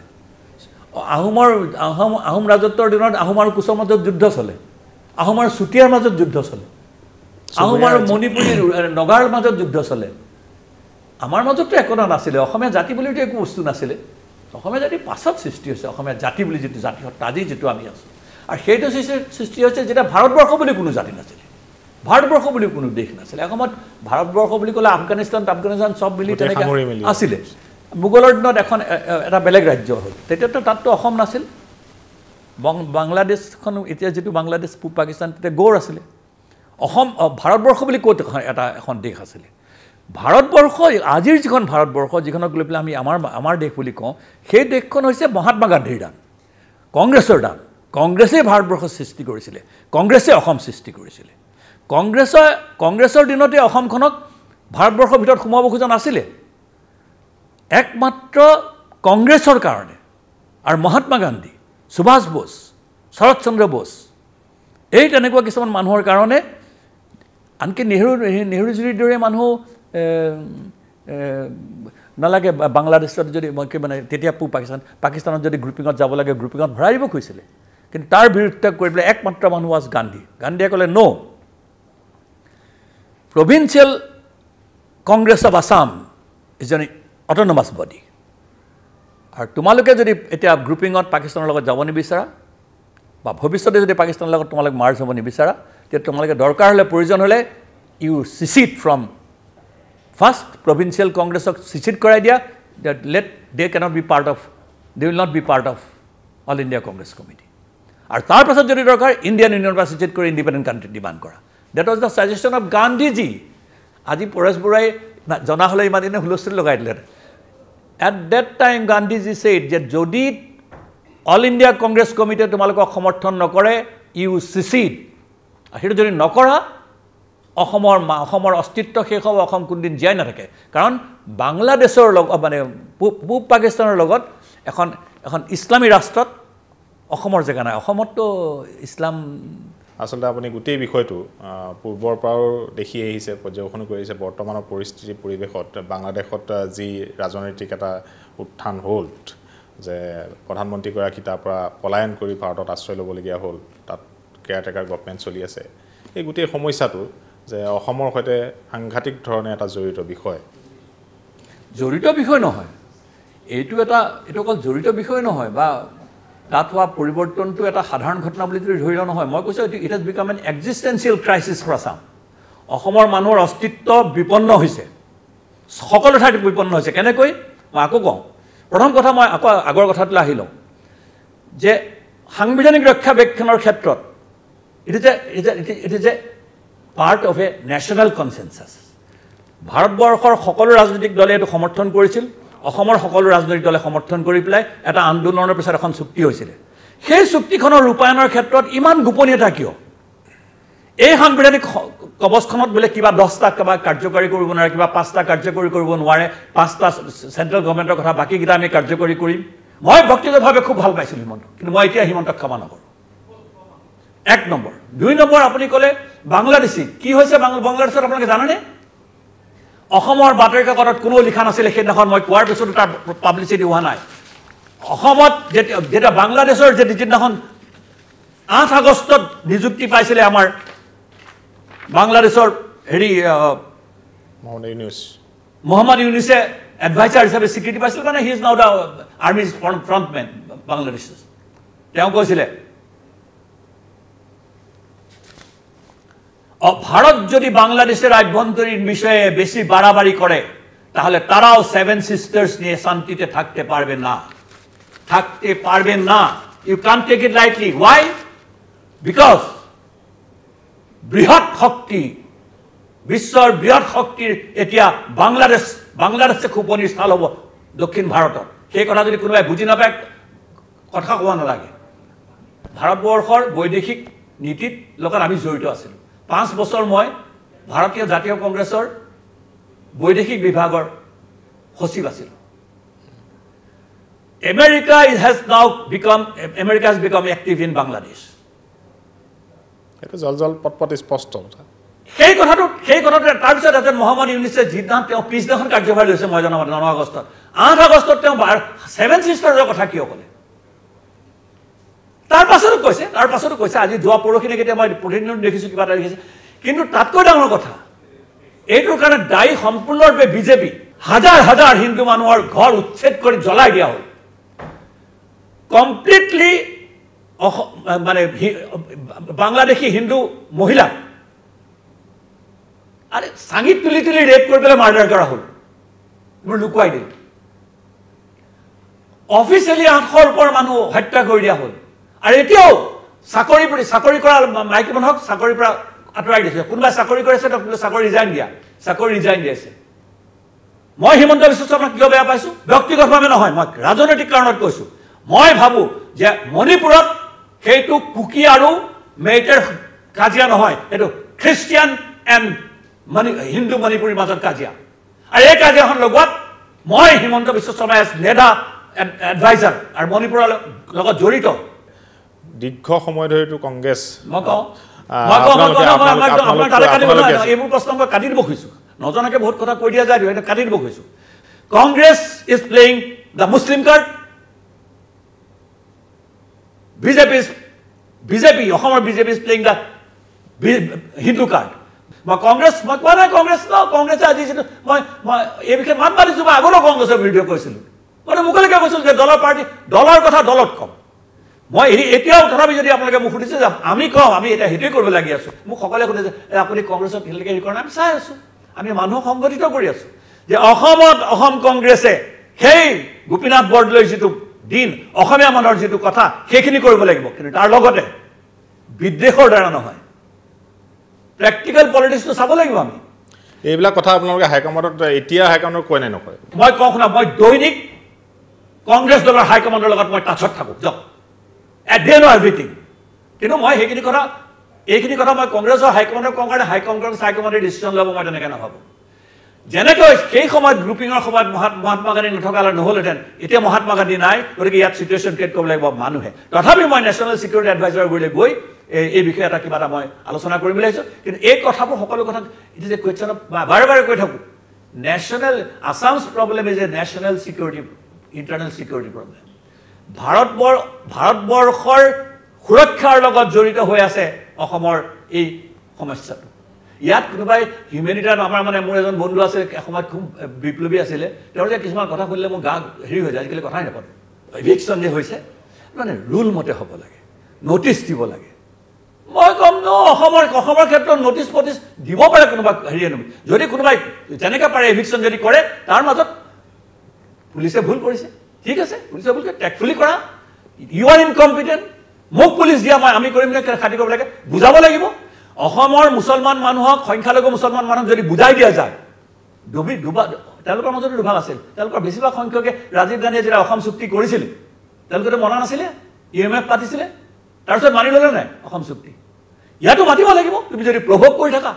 আহোমৰ আহোম আহোম ৰাজত্বৰ দিনত আহোম আৰু কোচৰ মাজত যুদ্ধ চলে। আহোম আৰু চুতীয়াৰ মাজত যুদ্ধ চলে। আহোম আৰু মণিপুৰী নগাৰ মাজত যুদ্ধ চলে। আমাৰ মাজততো একতা নাছিলে অসমীয়া জাতি বুলিতো একো বস্তু নাছিলে। অসমীয়া জাতি পাছত সৃষ্টি হৈছে অসমীয়া জাতি বুলি যিটো জাতি সত্তা আজি যিটো আমি আছোঁ। আৰু সেইটো সৃষ্টি- সৃষ্টি হৈছে যেতিয়া ভাৰতবৰ্ষ বুলি কোনো জাতি নাছিলে। ভাৰতবৰ্ষ বুলি কোনো দেশ নাছিলে। এসময়ত ভাৰতবৰ্ষ বুলি ক'লে আফগানিস্তান আফগানিস্তান চব মিলি তেনেকৈ। আছিলে। মোগলৰ দিনত এখন এটা বেলেগ ৰাজ্য হ'ল। তেতিয়াতো তাততো অসম নাছিল। বং- বাংলাদেশখন এতিয়া যিটো বাংলাদেশ পূব পাকিস্তান তেতিয়া গৌৰ আছিলে। অসম ভাৰতবৰ্ষ বুলি ক'ত এটা এখন দেশ আছিলে? ভাৰতবৰ্ষ আজিৰ যিখন ভাৰতবৰ্ষ যিখনক লৈ পেলাই আমি আমাৰ আমাৰ দেশ বুলি কওঁ সেই দেশখন হৈছে মহাত্মা গান্ধীৰ দান। কংগ্ৰেছৰ দান। কংগ্ৰেছেই ভাৰতবৰ্ষ সৃষ্টি কৰিছিলে। কংগ্ৰেছে অসম সৃষ্টি কৰিছিলে। কংগ্ৰেছৰ কংগ্ৰেছৰ দিনতে অসমখনক ভাৰতবৰ্ষৰ ভিতৰত সোমাব খোজা নাছিলে। একমাত্ৰ কংগ্ৰেছৰ কাৰণে আৰু মহাত্মা গান্ধী সুভাষ বোস শৰৎ চন্দ্ৰ বোস এই তেনেকুৱা কিছুমান মানুহৰ কাৰণে আনকি নেহৰু নেহৰুজীৰ দৰে মানুহ নালাগে বাংলাদেশত যদি মই কি মানে তেতিয়া পূব পাকিস্তান পাকিস্তানত যদি গ্ৰুপিঙত যাব লাগে গ্ৰুপিঙত ভৰাই দিব খুজিছিলে। কিন্তু তাৰ বিৰুদ্ধে কৰি পেলাই একমাত্ৰ মানুহ ৱাজ গান্ধী। গান্ধীয়ে ক'লে no' provincial Congress of Assam is an autonomous body আৰু তোমালোকে যদি এতিয়া গ্ৰুপিঙত পাকিস্তানৰ লগত যাব নিবিচাৰা বা ভৱিষ্যতে যদি পাকিস্তানৰ লগত তোমালোকে মাৰ্চ হ'ব নিবিচাৰা তেতিয়া তোমালোকে দৰকাৰ হ'লে প্ৰয়োজন হ'লে you secede from first provincial কংগ্ৰেছক চিচিট কৰাই দিয়া that let they cannot be part of, they will not be part of All India Congress Committee. আৰু তাৰ পাছত যদি দৰকাৰ ইণ্ডিয়ান ইউনিয়নৰ পৰা চিটেট কৰি ইণ্ডিপেণ্ডেণ্ট কাণ্ট্ৰি ডিমাণ্ড কৰা that was the suggestion of Gandhiji আজি পৰেশ বৰাই না- জনা হ'লে ইমান দিনে হুলস্থুল লগাই দিলে at that time Gandhiji said যে যদি অল ইণ্ডিয়া কংগ্ৰেছ কমিটিয়ে তোমালোকক সমৰ্থন নকৰে ইউ চিচিড সেইটো যদি নকৰা অসমৰ মা অসমৰ অস্তিত্ব শেষ হ'ব অসম কোনদিন জীয়াই নাথাকে। কাৰণ বাংলাদেশৰ লগত মানে পূব পূব পাকিস্তানৰ লগত এখন এখন ইছলামী ৰাষ্ট্ৰত অসমৰ জেগা নাই। অসমততো ইছলাম আচলতে আপুনি গোটেই বিষয়টো পূৰ্বৰ পৰাও দেখি আহিছে পৰ্যবেক্ষণ কৰি আহিছে। বৰ্তমানৰ পৰিস্থিতি পৰিৱেশত বাংলাদেশত যি ৰাজনৈতিক এটা উত্থান হ'ল যে প্ৰধানমন্ত্ৰীগৰাকী তাৰ পৰা পলায়ন কৰি ভাৰতত আশ্ৰয় ল'বলগীয়া হ'ল তাত কেয়াৰটেকাৰ গভমেণ্ট চলি আছে। এই গোটেই সমস্যাটো যে অসমৰ সৈতে সাংঘাতিক ধৰণে এটা জড়িত বিষয়। জড়িত বিষয় নহয়। এইটো এটা এইটো অকল জড়িত বিষয় নহয় বা তাত হোৱা পৰিৱৰ্তনটো এটা সাধাৰণ ঘটনা বুলি যদি ধৰি লওঁ নহয় মই কৈছোঁ it has become an existential crisis for Assam অসমৰ মানুহৰ অস্তিত্ব বিপন্ন হৈছে। সকলো ঠাইত বিপন্ন হৈছে। কেনেকৈ? মই আকৌ কওঁ। প্ৰথম কথা মই আকৌ আগৰ কথাটোলৈ আহি লওঁ। যে সাংবিধানিক ৰক্ষাবেক্ষণৰ ক্ষেত্ৰত it is a it is a part of a national consensus ভাৰতবৰ্ষৰ সকলো ৰাজনৈতিক দলে এইটো সমৰ্থন কৰিছিল। অসমৰ সকলো ৰাজনৈতিক দলে সমৰ্থন কৰি পেলাই এটা আন্দোলনৰ পিছত এখন চুক্তি হৈছিলে। সেই চুক্তিখনৰ ৰূপায়ণৰ ক্ষেত্ৰত ইমান গোপনীয়তা কিয়? এই সাংবিধানিক কবচখনত বোলে কিবা দহটা কিবা কাৰ্যকাৰী কৰিব নোৱাৰে কিবা পাঁচটা কাৰ্যকৰী কৰিব নোৱাৰে পাঁচটা চেণ্ট্ৰেল গভৰ্ণমেণ্টৰ কথা বাকীকেইটা আমি কাৰ্যকৰী কৰিম। মই ব্যক্তিগতভাৱে খুব ভাল পাইছিলোঁ হিমন্ত কিন্তু মই এতিয়া হিমন্তক ক্ষমা নকৰোঁ। এক নম্বৰ। দুই নম্বৰ আপুনি ক'লে বাংলাদেশী। কি হৈছে বাংলাদেশত আপোনালোকে জানেনে? অসমৰ বাতৰি কাকতত কোনো লিখা নাছিলে সেইদিনাখন মই কোৱাৰ পিছতো তাৰ পাব্লিচিটি হোৱা নাই। অসমত যেতিয়া যেতিয়া বাংলাদেশৰ যে যিদিনাখন আঠ আগষ্টত নিযুক্তি পাইছিলে আমাৰ বাংলাদেশৰ হেৰি মহম্মদ ইউনিছে। এডভাইচাৰ হিচাপে স্বীকৃতি পাইছিল মানে he is now the army's frontmen Bangladesh তেওঁ কৈছিলে ভারত যদি বাংলাদেশের আভ্যন্তরীণ বিষয়ে বেশি বাড়াবাড়ি করে, তাহলে তারাও সেভেন সিস্টার্স নিয়ে শান্তিতে থাকতে পারবে না। থাকতে পারবেন না। You can take it lightly why because বৃহৎ শক্তি, বিশ্বৰ বৃহৎ শক্তিৰ এতিয়া বাংলাদেশ, বাংলাদেশে খুপনিৰ স্থল হ'ব দক্ষিণ ভাৰতত। সেই কথা যদি কোনোবাই বুজি নাপায়, কথা ক'ব নালাগে। ভাৰতবৰ্ষৰ বৈদেশিক নীতিত লগত আমি জড়িত আছিলোঁ। পাঁচ বছৰ মই ভাৰতীয় জাতীয় কংগ্ৰেছৰ বৈদেশিক বিভাগৰ সচিব আছিলোঁ। America is has now become America has become active in Bangladesh সেইটো জল জল পটপট স্পষ্ট কথা। সেই কথাটো সেই কথাটো তাৰপিছত এজন মহম্মদ ইউনিছে যিদিনাখন তেওঁ পিছদিনাখন কাৰ্যভাৰ লৈছে মই জনামতে ন আগষ্টত। আঠ আগষ্টত তেওঁ ছেভেন ছিষ্টাৰ্ছৰ কথা কিয় ক'লে? তাৰ পাছতো কৈছে তাৰ পাছতো কৈছে আজি যোৱা পৰহিনে কেতিয়া মই প্ৰতিদিনে দেখিছোঁ কিবা এটা দেখিছে। কিন্তু তাতকৈ ডাঙৰ কথা এইটোৰ কাৰণে দায়ী সম্পূৰ্ণৰূপে বিজেপি হাজাৰ হাজাৰ হিন্দু মানুহৰ ঘৰ উচ্ছেদ কৰি জ্বলাই দিয়া হ'ল। কমপ্লিটলি মানে বাংলাদেশী হিন্দু মহিলাক আৰে চাঙিত তুলি তুলি ৰেপ কৰি পেলাই মাৰ্ডাৰ কৰা হ'ল। এইবোৰ লুকুৱাই দিল। অফিচিয়েলি আঠশৰ ওপৰ মানুহ হত্যা কৰি দিয়া হ'ল। আৰু এতিয়াও চাকৰি প্ৰতি চাকৰি কৰা মাইকী মানুহক চাকৰিৰ পৰা আঁতৰাই দিছে। কোনোবাই চাকৰি কৰিছে তেওঁক বোলে চাকৰি ৰিজাইন দিয়া। চাকৰি ৰিজাইন দিছে মই হিমন্ত বিশ্ব শৰ্মাক কিয় বেয়া পাইছোঁ? ব্যক্তিগতভাৱে নহয় মই ৰাজনৈতিক কাৰণত কৈছোঁ। মই ভাবোঁ যে মণিপুৰত সেইটো কুকি আৰু মেইটেৰ কাজিয়া নহয় এইটো খ্ৰীষ্টিয়ান এণ্ড মণি হিন্দু মণিপুৰীৰ মাজত কাজিয়া। আৰু এই কাজিয়াখন লগোৱাত মই হিমন্ত বিশ্ব শৰ্মাই এজ লেডা এডভাইজাৰ আৰু মণিপুৰৰ লগত জড়িত। দীৰ্ঘ সময় ধৰিতো কংগ্ৰেছ এইবোৰ প্ৰশ্ন মই কাটি দিব খুজিছোঁ। নজনাকে বহুত কথা কৈ দিয়া যায় কাটি দিব খুজিছোঁ। Congress is playing the Muslim card BJP BJP অসমৰ BJP is playing the Hindu card মই কংগ্ৰেছ মই কোৱা নাই কংগ্ৰেছ ন কংগ্ৰেছে আজি যিটো মই মই এই বিষয়ে মাত মাতিছোঁ মই আগতেও কংগ্ৰেছৰ ভিডিঅ' কৈছিলোঁ মই মুকলিকে কৈছিলোঁ যে দলৰ পাৰ্টি দলৰ কথা দলত কম। মই এতিয়াও তথাপি যদি আপোনালোকে মোক সুধিছে যে আমি কওঁ আমি এতিয়া সেইটোৱে কৰিব লাগি আছোঁ। মোক সকলোৱে সুধিছে যে আপুনি কংগ্ৰেছক এতিয়ালৈকে হেৰি কৰা আমি চাই আছোঁ। আমি মানুহক সংগঠিত কৰি আছোঁ। যে অসমত অসম কংগ্ৰেছে সেই গোপীনাথ বৰদলৈৰ যিটো দিন অসমীয়া মানুহৰ যিটো কথা সেইখিনি কৰিব লাগিব। কিন্তু তাৰ লগতে বিদ্বেষৰ দ্বাৰা নহয়। প্ৰেক্টিকেল পলিটিক্সটো চাব লাগিব আমি। এইবিলাক কথা আপোনালোকে হাইকমাণ্ডত এতিয়া হাইকমাণ্ডত কয় নে নকয়? মই কওঁ শুনা মই দৈনিক কংগ্ৰেছ দলৰ হাইকমাণ্ডৰ লগত মই টাচত থাকোঁ। যাওক। এট ন এভৰিথিং কিন্তু মই সেইখিনি কথা এইখিনি কথা মই কংগ্ৰেছৰ হাইকমাণ্ডক কওঁ কাৰণে হাইকমাণ্ডৰ হাইকমাণ্ডে ডিচিশ্যন ল'ব মই তেনেকৈ নাভাবোঁ। যেনেকৈ সেই সময়ত গ্ৰুপিঙৰ সময়ত মহাত মহাত্মা গান্ধী নথকালে নহ'লহেঁতেন এতিয়া মহাত্মা গান্ধী নাই গতিকে ইয়াত চিটুৱেশ্যন ক্ৰিয়েট কৰিব লাগিব মানুহে। তথাপি মই নেশ্যনেল ছিকিউৰিটি এডভাইজাৰ গুৰিলৈ গৈ এই বিষয়ে এটা কিবা এটা মই আলোচনা কৰিম বুলি ভাবিছোঁ। কিন্তু এই কথাবোৰ সকলো কথা ইট ইজ এ কুৱেশ্যন বাৰে বাৰে কৈ থাকোঁ। National Assam's problem is a national security internal security problem ভাৰতবৰ ভাৰতবৰ্ষৰ সুৰক্ষাৰ লগত জড়িত হৈ আছে অসমৰ এই সমস্যাটো। ইয়াত কোনোবাই হিউমেনিটাৰ আমাৰ মানে মোৰ এজন বন্ধু আছে এসময়ত খুব বিপ্লৱী আছিলে তেওঁৰ যে কিছুমান কথা শুনিলে মোৰ গা হেৰি হৈ যায় আজিকালি কথাই নাপাতে। ইভিকশ্যন যে হৈছে মানে ৰুল মতে হ'ব লাগে নটিচ দিব লাগে। মই ক'ম ন অসমৰ অসমৰ ক্ষেত্ৰত নটিচ ফটিচ দিব পাৰে কোনোবা হেৰি আনিব যদি কোনোবাই যেনেকৈ পাৰে এভিকশ্যন যদি কৰে তাৰ মাজত পুলিচে ভুল কৰিছে। ঠিক আছে ভুল কৰে টেকফুলি কৰা। ইউ আৰ ইনকম্পিটেণ্ট মোক পুলিচ দিয়া মই আমি কৰিম নে খাতি কৰিব লাগে বুজাব লাগিব। অসমৰ মুছলমান মানুহক সংখ্যালঘু মুছলমান মানুহক যদি বুজাই দিয়া যায় দুবি দুবা তেওঁলোকৰ মাজতো দুভাগ আছিল। তেওঁলোকৰ বেছিভাগ সংখ্যকে ৰাজীৱ গান্ধীয়ে যেতিয়া অসম চুক্তি কৰিছিল তেওঁলোকেতো মনা নাছিলে ইউ এম এফ পাতিছিলে তাৰপিছত মানি ল'লে নাই অসম চুক্তি? ইয়াতো মাতিব লাগিব। তুমি যদি প্ৰভোগ কৰি থাকা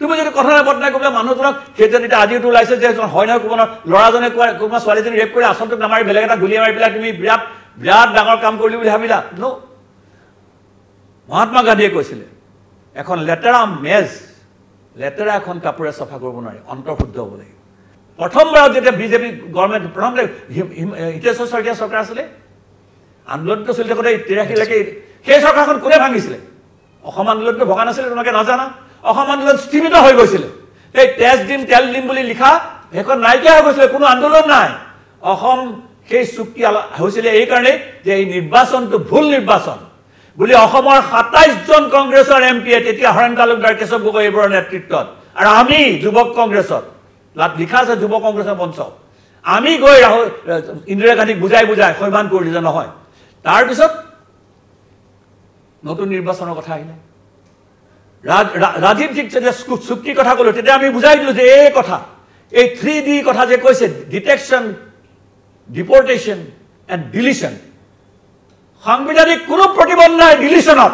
তুমি যদি কথা বদনাই পেলাই মানুহজনক সেইজন এতিয়া আজিতো ওলাইছে যে এজন হয় নহয় কোনোবা ল'ৰাজনে কোৱা কোনোবা ছোৱালীজনী ৰেপ কৰি আচলটোক নামাৰি বেলেগ এটা গুলীয়া মাৰি পেলাই তুমি বিৰাট বিৰাট ডাঙৰ কাম কৰিলি বুলি ভাবিলা। ন মহাত্মা গান্ধীয়ে কৈছিলে এখন লেতেৰা মেজ লেতেৰা এখন কাপোৰে চফা কৰিব নোৱাৰি অন্তৰ্শুদ্ধ হ'ব লাগিব। প্ৰথমবাৰত যেতিয়া বিজেপি গভৰ্ণমেণ্ট প্ৰথমতে হিতেশ্বৰ শইকীয়া চৰকাৰ আছিলে আন্দোলনটো চলি থাকোঁতে তিৰাশীলৈকে সেই চৰকাৰখন কোনে ভাঙিছিলে? অসম আন্দোলনটো ভগা নাছিলে তোমালোকে নাজানা। অসম আন্দোলন স্থিমিত হৈ গৈছিলে। এই তেজ দিম তেল দিম বুলি লিখা সেইখন নাইকিয়া হৈ গৈছিলে কোনো আন্দোলন নাই। অসম সেই চুক্তি হৈছিলে এইকাৰণেই যে এই নিৰ্বাচনটো ভুল নিৰ্বাচন বুলি অসমৰ সাতাইছজন কংগ্ৰেছৰ এম পিয়ে তেতিয়া হৰেণ তালুকদাৰ কেশৱ গগৈ এইবোৰৰ নেতৃত্বত আৰু আমি যুৱক কংগ্ৰেছত লিখা আছে যুৱ কংগ্ৰেছৰ মঞ্চ। আমি গৈ ৰাহুল ইন্দিৰা গান্ধীক বুজাই বুজাই সৈমান কৰি দিলে নহয়। তাৰপিছত নতুন নিৰ্বাচনৰ কথা আহিলে। ৰাজীৱ জীক যেতিয়া চুক্তিৰ কথা ক'লো তেতিয়া আমি বুজাই দিলোঁ যে এই কথা এই থ্ৰী ডি কথা যে কৈছে ডিটেকশ্যন ডিপৰ্টেশ্যন এণ্ড ডিলিশ্যন সাংবিধানিক কোনো প্ৰতিবন্ধ নাই ডিলিশ্যনত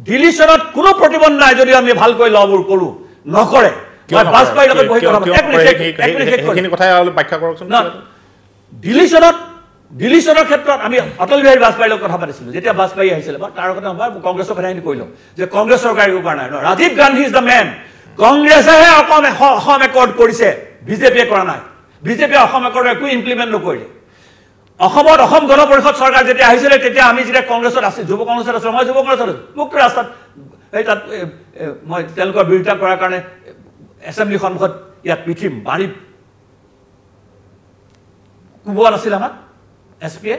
ডিলিশ্যনত কোনো প্ৰতিবন্ধ নাই যদি আমি ভালকৈ লবোৰ কৰোঁ নকৰে। বাজপেয়ীৰ লগত বহি কথা ডিলিশ্যনত ডিলিশ্যনৰ ক্ষেত্ৰত আমি অটল বিহাৰী বাজপেয়ীৰ লগত কথা পাতিছিলোঁ। যেতিয়া বাজপেয়ী আহিছিলে বা তাৰ কথা নহয় কংগ্ৰেছৰ কথাখিনি কৈ লওঁ। যে কংগ্ৰেছ চৰকাৰে একো কৰা নাই ন। Rajiv Gandhi is the man কংগ্ৰেছেহে Assam Assam accord কৰিছে। বিজেপিয়ে কৰা নাই। বিজেপিয়ে অসম একৰ্ড একো ইমপ্লিমেণ্ট নকৰিলে। অসমত অসম গণ পৰিষদ চৰকাৰ যেতিয়া আহিছিলে তেতিয়া আমি যেতিয়া কংগ্ৰেছত আছিল যুৱ কংগ্ৰেছত আছিলোঁ মই যুৱ কংগ্ৰেছত আছিলোঁ। মুক্ত ৰাস্তাত এই তাত মই তেওঁলোকৰ বিৰোধিতা কৰাৰ কাৰণে এছেম্বলি সন্মুখত ইয়াত পিঠিম বাৰী কোবোৱা নাছিল আমাক। এছ পিয়ে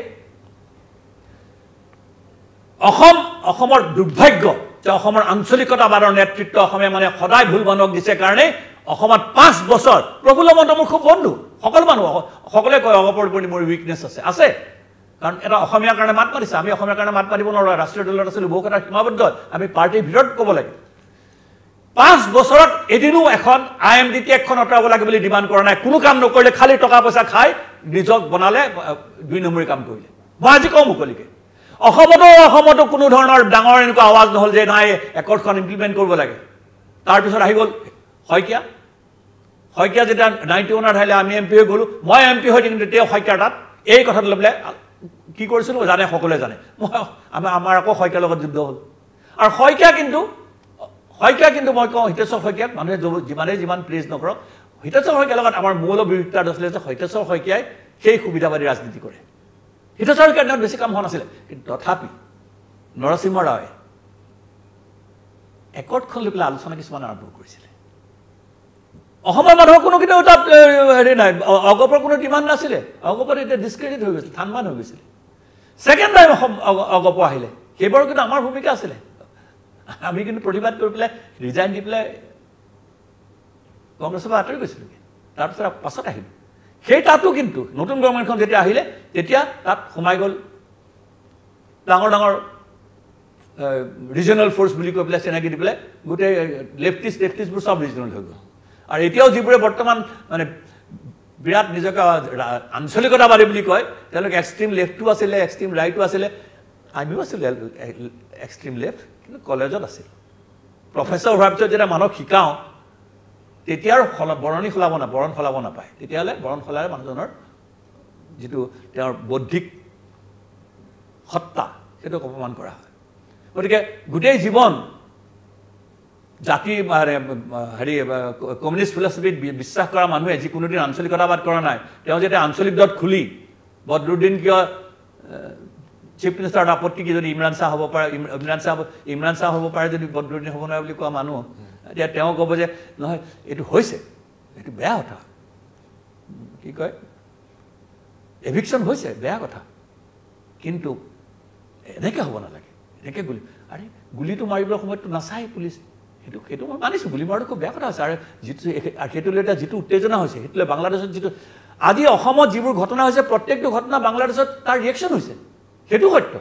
অসম অসমৰ দুৰ্ভাগ্য যে অসমৰ আঞ্চলিকতাবাদৰ নেতৃত্ব অসমে মানে সদায় ভুল মানুহক দিছে কাৰণে অসমত পাঁচ বছৰ প্ৰফুল্ল মহন্ত মোৰ খুব বন্ধু সকলো মানুহ সকলোৱে কয় অগপৰ ওপৰত মোৰ উইকনেছ আছে আছে। কাৰণ এটা অসমীয়াৰ কাৰণে মাত মাতিছে আমি অসমীয়াৰ কাৰণে মাত মাতিব নোৱাৰোঁ ৰাষ্ট্ৰীয় দলত আছিলোঁ বহু কথা সীমাবদ্ধ আমি পাৰ্টীৰ ভিতৰত ক'ব লাগে। পাঁচ বছৰত এদিনো এখন আই এম ডি টি এখন আঁতৰাব লাগে বুলি ডিমাণ্ড কৰা নাই কোনো কাম নকৰিলে খালি টকা পইচা খাই নিজক বনালে দুই নম্বৰী কাম কৰিলে। মই আজি কওঁ মুকলিকে। অসমতো অসমতো কোনো ধৰণৰ ডাঙৰ এনেকুৱা আৱাজ নহ'ল যে নাই একৰ্ডখন ইমপ্লিমেণ্ট কৰিব লাগে। তাৰপিছত আহি গ'ল শইকীয়া। শইকীয়া যেতিয়া নাইণ্টি ওৱানত আহিলে আমি এম পি হৈ গ'লোঁ। মই এম পি হৈ থাকিম তেতিয়া শইকীয়াৰ তাত। এই কথাটো লৈ পেলাই কি কৰিছিলোঁ? জানে সকলোৱে জানে। মই আমাৰ আমাৰ আকৌ শইকীয়াৰ লগত যুদ্ধ হ'ল। আৰু শইকীয়া কিন্তু শইকীয়া কিন্তু মই কওঁ হিতেশ্বৰ শইকীয়াক মানুহে যিমানেই যিমান প্ৰেজ নকৰক হিতেশ্বৰ শইকীয়াৰ লগত আমাৰ মূল বিৰোধিতা আছিলে যে হিতেশ্বৰ শইকীয়াই সেই সুবিধাবাদী ৰাজনীতি কৰে। শইকীয়াৰ দিনত বেছি কাম হোৱা নাছিলে। কিন্তু তথাপি নৰসিংহ ৰাৱে একৰ্ডখন লৈ পেলাই আলোচনা কিছুমান আৰম্ভ কৰিছিলে। অসমৰ মানুহৰ কোনো কিন্তু তাত হেৰি নাই। অগপৰ কোনো ডিমাণ্ড নাছিলে। অগপত এতিয়া ডিছক্ৰেডিট হৈ গৈছিল থানমান হৈ গৈছিলে। ছেকেণ্ড টাইম অসম অগ- অগপ আহিলে। সেইবাৰো কিন্তু আমাৰ ভূমিকা আছিলে। আমি কিন্তু প্ৰতিবাদ কৰি পেলাই ৰিজাইন দি পেলাই কংগ্ৰেছৰ পৰা আঁতৰি গৈছিলোঁগৈ। তাৰপিছত পাছত আহিলোঁ। সেই তাতো কিন্তু নতুন গভৰ্ণমেণ্টখন যেতিয়া আহিলে তেতিয়া তাত সোমাই গ'ল। ডাঙৰ ডাঙৰ ৰিজনেল ফ'ৰ্চ বুলি কৈ পেলাই চিনাকি দি পেলাই গোটেই লেফটিষ্ট লেফটিষ্টবোৰ চব ৰিজনেল হৈ গ'ল। আৰু এতিয়াও যিবোৰে বৰ্তমান মানে বিৰাট নিজকে আঞ্চলিকতাবাদী বুলি কয় তেওঁলোকে এক্সট্ৰিম লেফ্টো আছিলে এক্সট্ৰিম ৰাইটো আছিলে। আমিও আছিলোঁ এক্সট্ৰিম লেফ্ট কিন্তু কলেজত আছিল। প্ৰফেচৰ হোৱাৰ পিছত যেতিয়া মানুহক শিকাওঁ তেতিয়া আৰু সল বৰণি সলাব না বৰণ সলাব নাপায়। তেতিয়াহ'লে বৰণ সলালে মানুহজনৰ যিটো তেওঁৰ বৌদ্ধিক সত্তা সেইটোক অপমান কৰা হয়। গতিকে গোটেই জীৱন জাতি মানে, হেৰি কমিউনিষ্ট ফিলচফিত বি- বিশ্বাস কৰা মানুহে যি কোনোদিন আঞ্চলিকতাবাদ কৰা নাই তেওঁ যেতিয়া আঞ্চলিক দল খুলি বদৰুদ্দিন কিয় চিফ মিনিষ্টাৰত আপত্তি কি যদি ইমৰান শ্বাহ হ'ব পাৰে ইম- ইমৰান শ্বাহ ইমৰান শ্বাহ হ'ব পাৰে যদি বদৰুদ্দিন হ'ব নোৱাৰে বুলি কোৱা মানুহ এতিয়া তেওঁ ক'ব যে নহয় এইটো হৈছে এইটো বেয়া কথা। কি কয়? এভিকশ্যন হৈছে বেয়া কথা। কিন্তু এনেকৈ হ'ব নালাগে এনেকৈ গুলি আৰে গুলিটো মাৰিবৰ সময়ততো নাচায় পুলিচ। সেইটো সেইটো মই মানিছোঁ গুলি মৰাটো খুব বেয়া কথা হৈছে। আৰু যিটো আৰু সেইটো লৈ এতিয়া যিটো উত্তেজনা হৈছে সেইটো লৈ বাংলাদেশত যিটো আজি অসমত যিবোৰ ঘটনা হৈছে প্ৰত্যেকটো ঘটনা বাংলাদেশত তাৰ ৰিয়েকশ্যন হৈছে। সেইটো সত্য।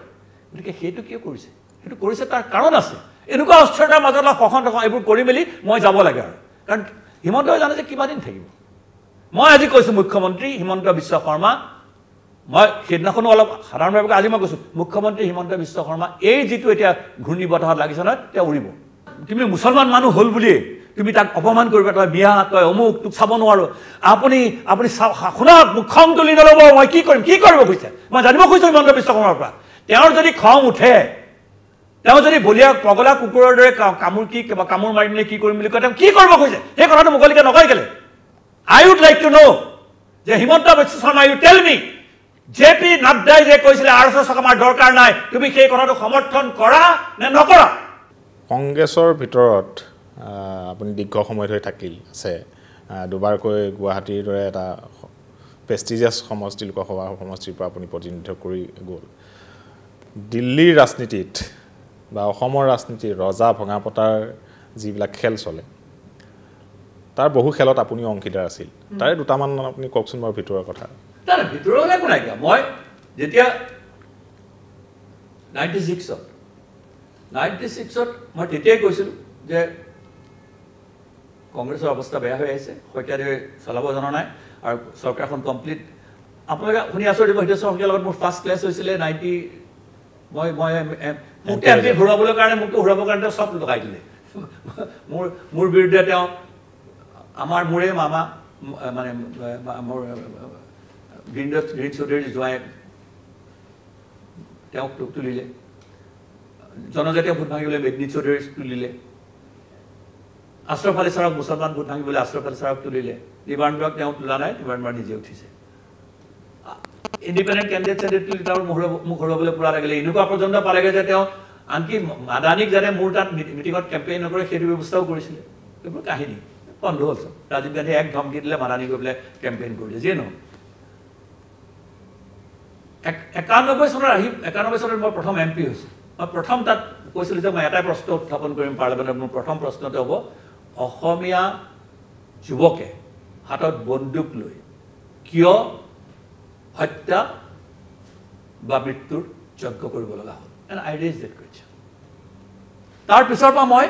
গতিকে সেইটো কিয় কৰিছে? সেইটো কৰিছে তাৰ কাৰণ আছে। এনেকুৱা অস্থিৰতাৰ মাজত অলপ শখন তখন এইবোৰ কৰি মেলি মই যাব লাগে আৰু। কাৰণ হিমন্তই জানে যে কিমান দিন থাকিব। মই আজি কৈছোঁ মুখ্যমন্ত্ৰী হিমন্ত বিশ্ব শৰ্মা মই সেইদিনাখনো অলপ সাধাৰণভাৱে আজি মই কৈছোঁ মুখ্যমন্ত্ৰী হিমন্ত বিশ্ব শৰ্মা এই যিটো এতিয়া ঘূৰ্ণী বতাহত লাগিছে নহয় তেওঁ উৰিব। তুমি মুছলমান মানুহ হ'ল বুলিয়ে তুমি তাক অপমান কৰিবা তই বিয়া তই অমুক তোক চাব নোৱাৰোঁ। আপুনি আপুনি শুনক মোক খং তুলি নল'ব মই কি কৰিম কি কৰিব খুজিছে মই জানিব খুজিছোঁ হিমন্ত বিশ্ব শৰ্মাৰ পৰা। তেওঁৰ যদি খং উঠে তেওঁ যদি বলিয়া পগলা কুকুৰৰ দৰে কামোৰ কি কামোৰ মাৰি মেলি কি কৰিম বুলি কয় তেওঁ কি কৰিব খুজিছে সেই কথাটো মুকলিকে নকয় কেলে? I would like to know' যে Himanta Biswa Sharma you tell me J P নাড্ডাই যে কৈছিলে আৰ এছ এছক আমাৰ দৰকাৰ নাই তুমি সেই কথাটো সমৰ্থন কৰা নে নকৰা? কংগ্ৰেছৰ ভিতৰত আপুনি দীৰ্ঘ সময় ধৰি থাকিল আছে দুবাৰকৈ গুৱাহাটীৰ দৰে এটা প্ৰেষ্টিজিয়াছ সমষ্টি লোকসভা সমষ্টিৰ পৰা আপুনি প্ৰতিনিধিত্ব কৰি গ'ল। দিল্লীৰ ৰাজনীতিত বা অসমৰ ৰাজনীতিত ৰজা ভঙা পতাৰ যিবিলাক খেল চলে তাৰ বহু খেলত আপুনিও অংশীদাৰ আছিল। তাৰে দুটামান আপুনি কওকচোন বাৰু ভিতৰৰ কথা। নাই নাই, ভিতৰৰ একো নাইকিয়া মই যেতিয়া নাইণ্টি ছিক্সত নাইণ্টি ছিক্সত মই তেতিয়াই কৈছিলোঁ যে কংগ্ৰেছৰ অৱস্থা বেয়া হৈ আহিছে শইকীয়াদেৱে চলাব জনা নাই আৰু চৰকাৰখন কমপ্লিট আপোনালোকে শুনি আচৰিত হিতেশ্বৰ শইকীয়াৰ লগত মোৰ ফাৰ্ষ্ট ক্লাছ হৈছিলে নাইণ্টি মই মই মোক এম ঘূৰাবলৈ কাৰণে মোকতো ঘূৰাবৰ কাৰণে তেওঁ চব লগাই দিলে। মোৰ মোৰ বিৰুদ্ধে তেওঁ আমাৰ মোৰে মামা মানে মোৰ গ্ৰীণ গ্ৰীণ চৌধুৰীৰ জোঁৱাই তেওঁক তুলিলে। জনজাতীয় ভোট ভাঙিবলৈ মেদিনী চৌধুৰী তুলিলে। আশ্ৰফ আলী ছাৰক মুছলমান ভোট ভাঙিবলৈ আশ্ৰফ আলী ছাৰক তুলিলে। নিবাৰণবাক তেওঁ তোলা নাই নিবাৰণবাৰ নিজে উঠিছে। ইণ্ডিপেণ্ডেণ্ট কেণ্ডিডেট চেণ্ডিডেট তেওঁৰ মুখ হৰাবলৈ পূৰা লাগিলে এনেকুৱা পৰ্যন্ত পালেগৈ যে তেওঁ আনকি মাদানীক যাতে মোৰ তাত মিটি- মিটিঙত কেম্পেইন নকৰে সেইটো ব্যৱস্থাও কৰিছিলে। এইবোৰ কাহিনী। বন্ধ হ'ল ৰাজীৱ গান্ধীয়ে এক ধমকি দিলে মাদানী গৈ পেলাই কেম্পেইন কৰিলে যিয়ে নহওক। এক- একানব্বৈ চনৰ আহি একানব্বৈ চনত মই প্ৰথম এম পি হৈছোঁ মই প্ৰথম তাত কৈছিলোঁ যে মই এটাই প্ৰশ্ন উত্থাপন কৰিম পাৰ্লিয়ামেণ্টত মোৰ প্ৰথম প্ৰশ্নটো হ'ব অসমীয়া যুৱকে হাতত বন্দুক লৈ কিয় হত্যা বা মৃত্যুৰ যজ্ঞ কৰিব লগা হ'ল। And I raise that question তাৰ পিছৰ পৰা মই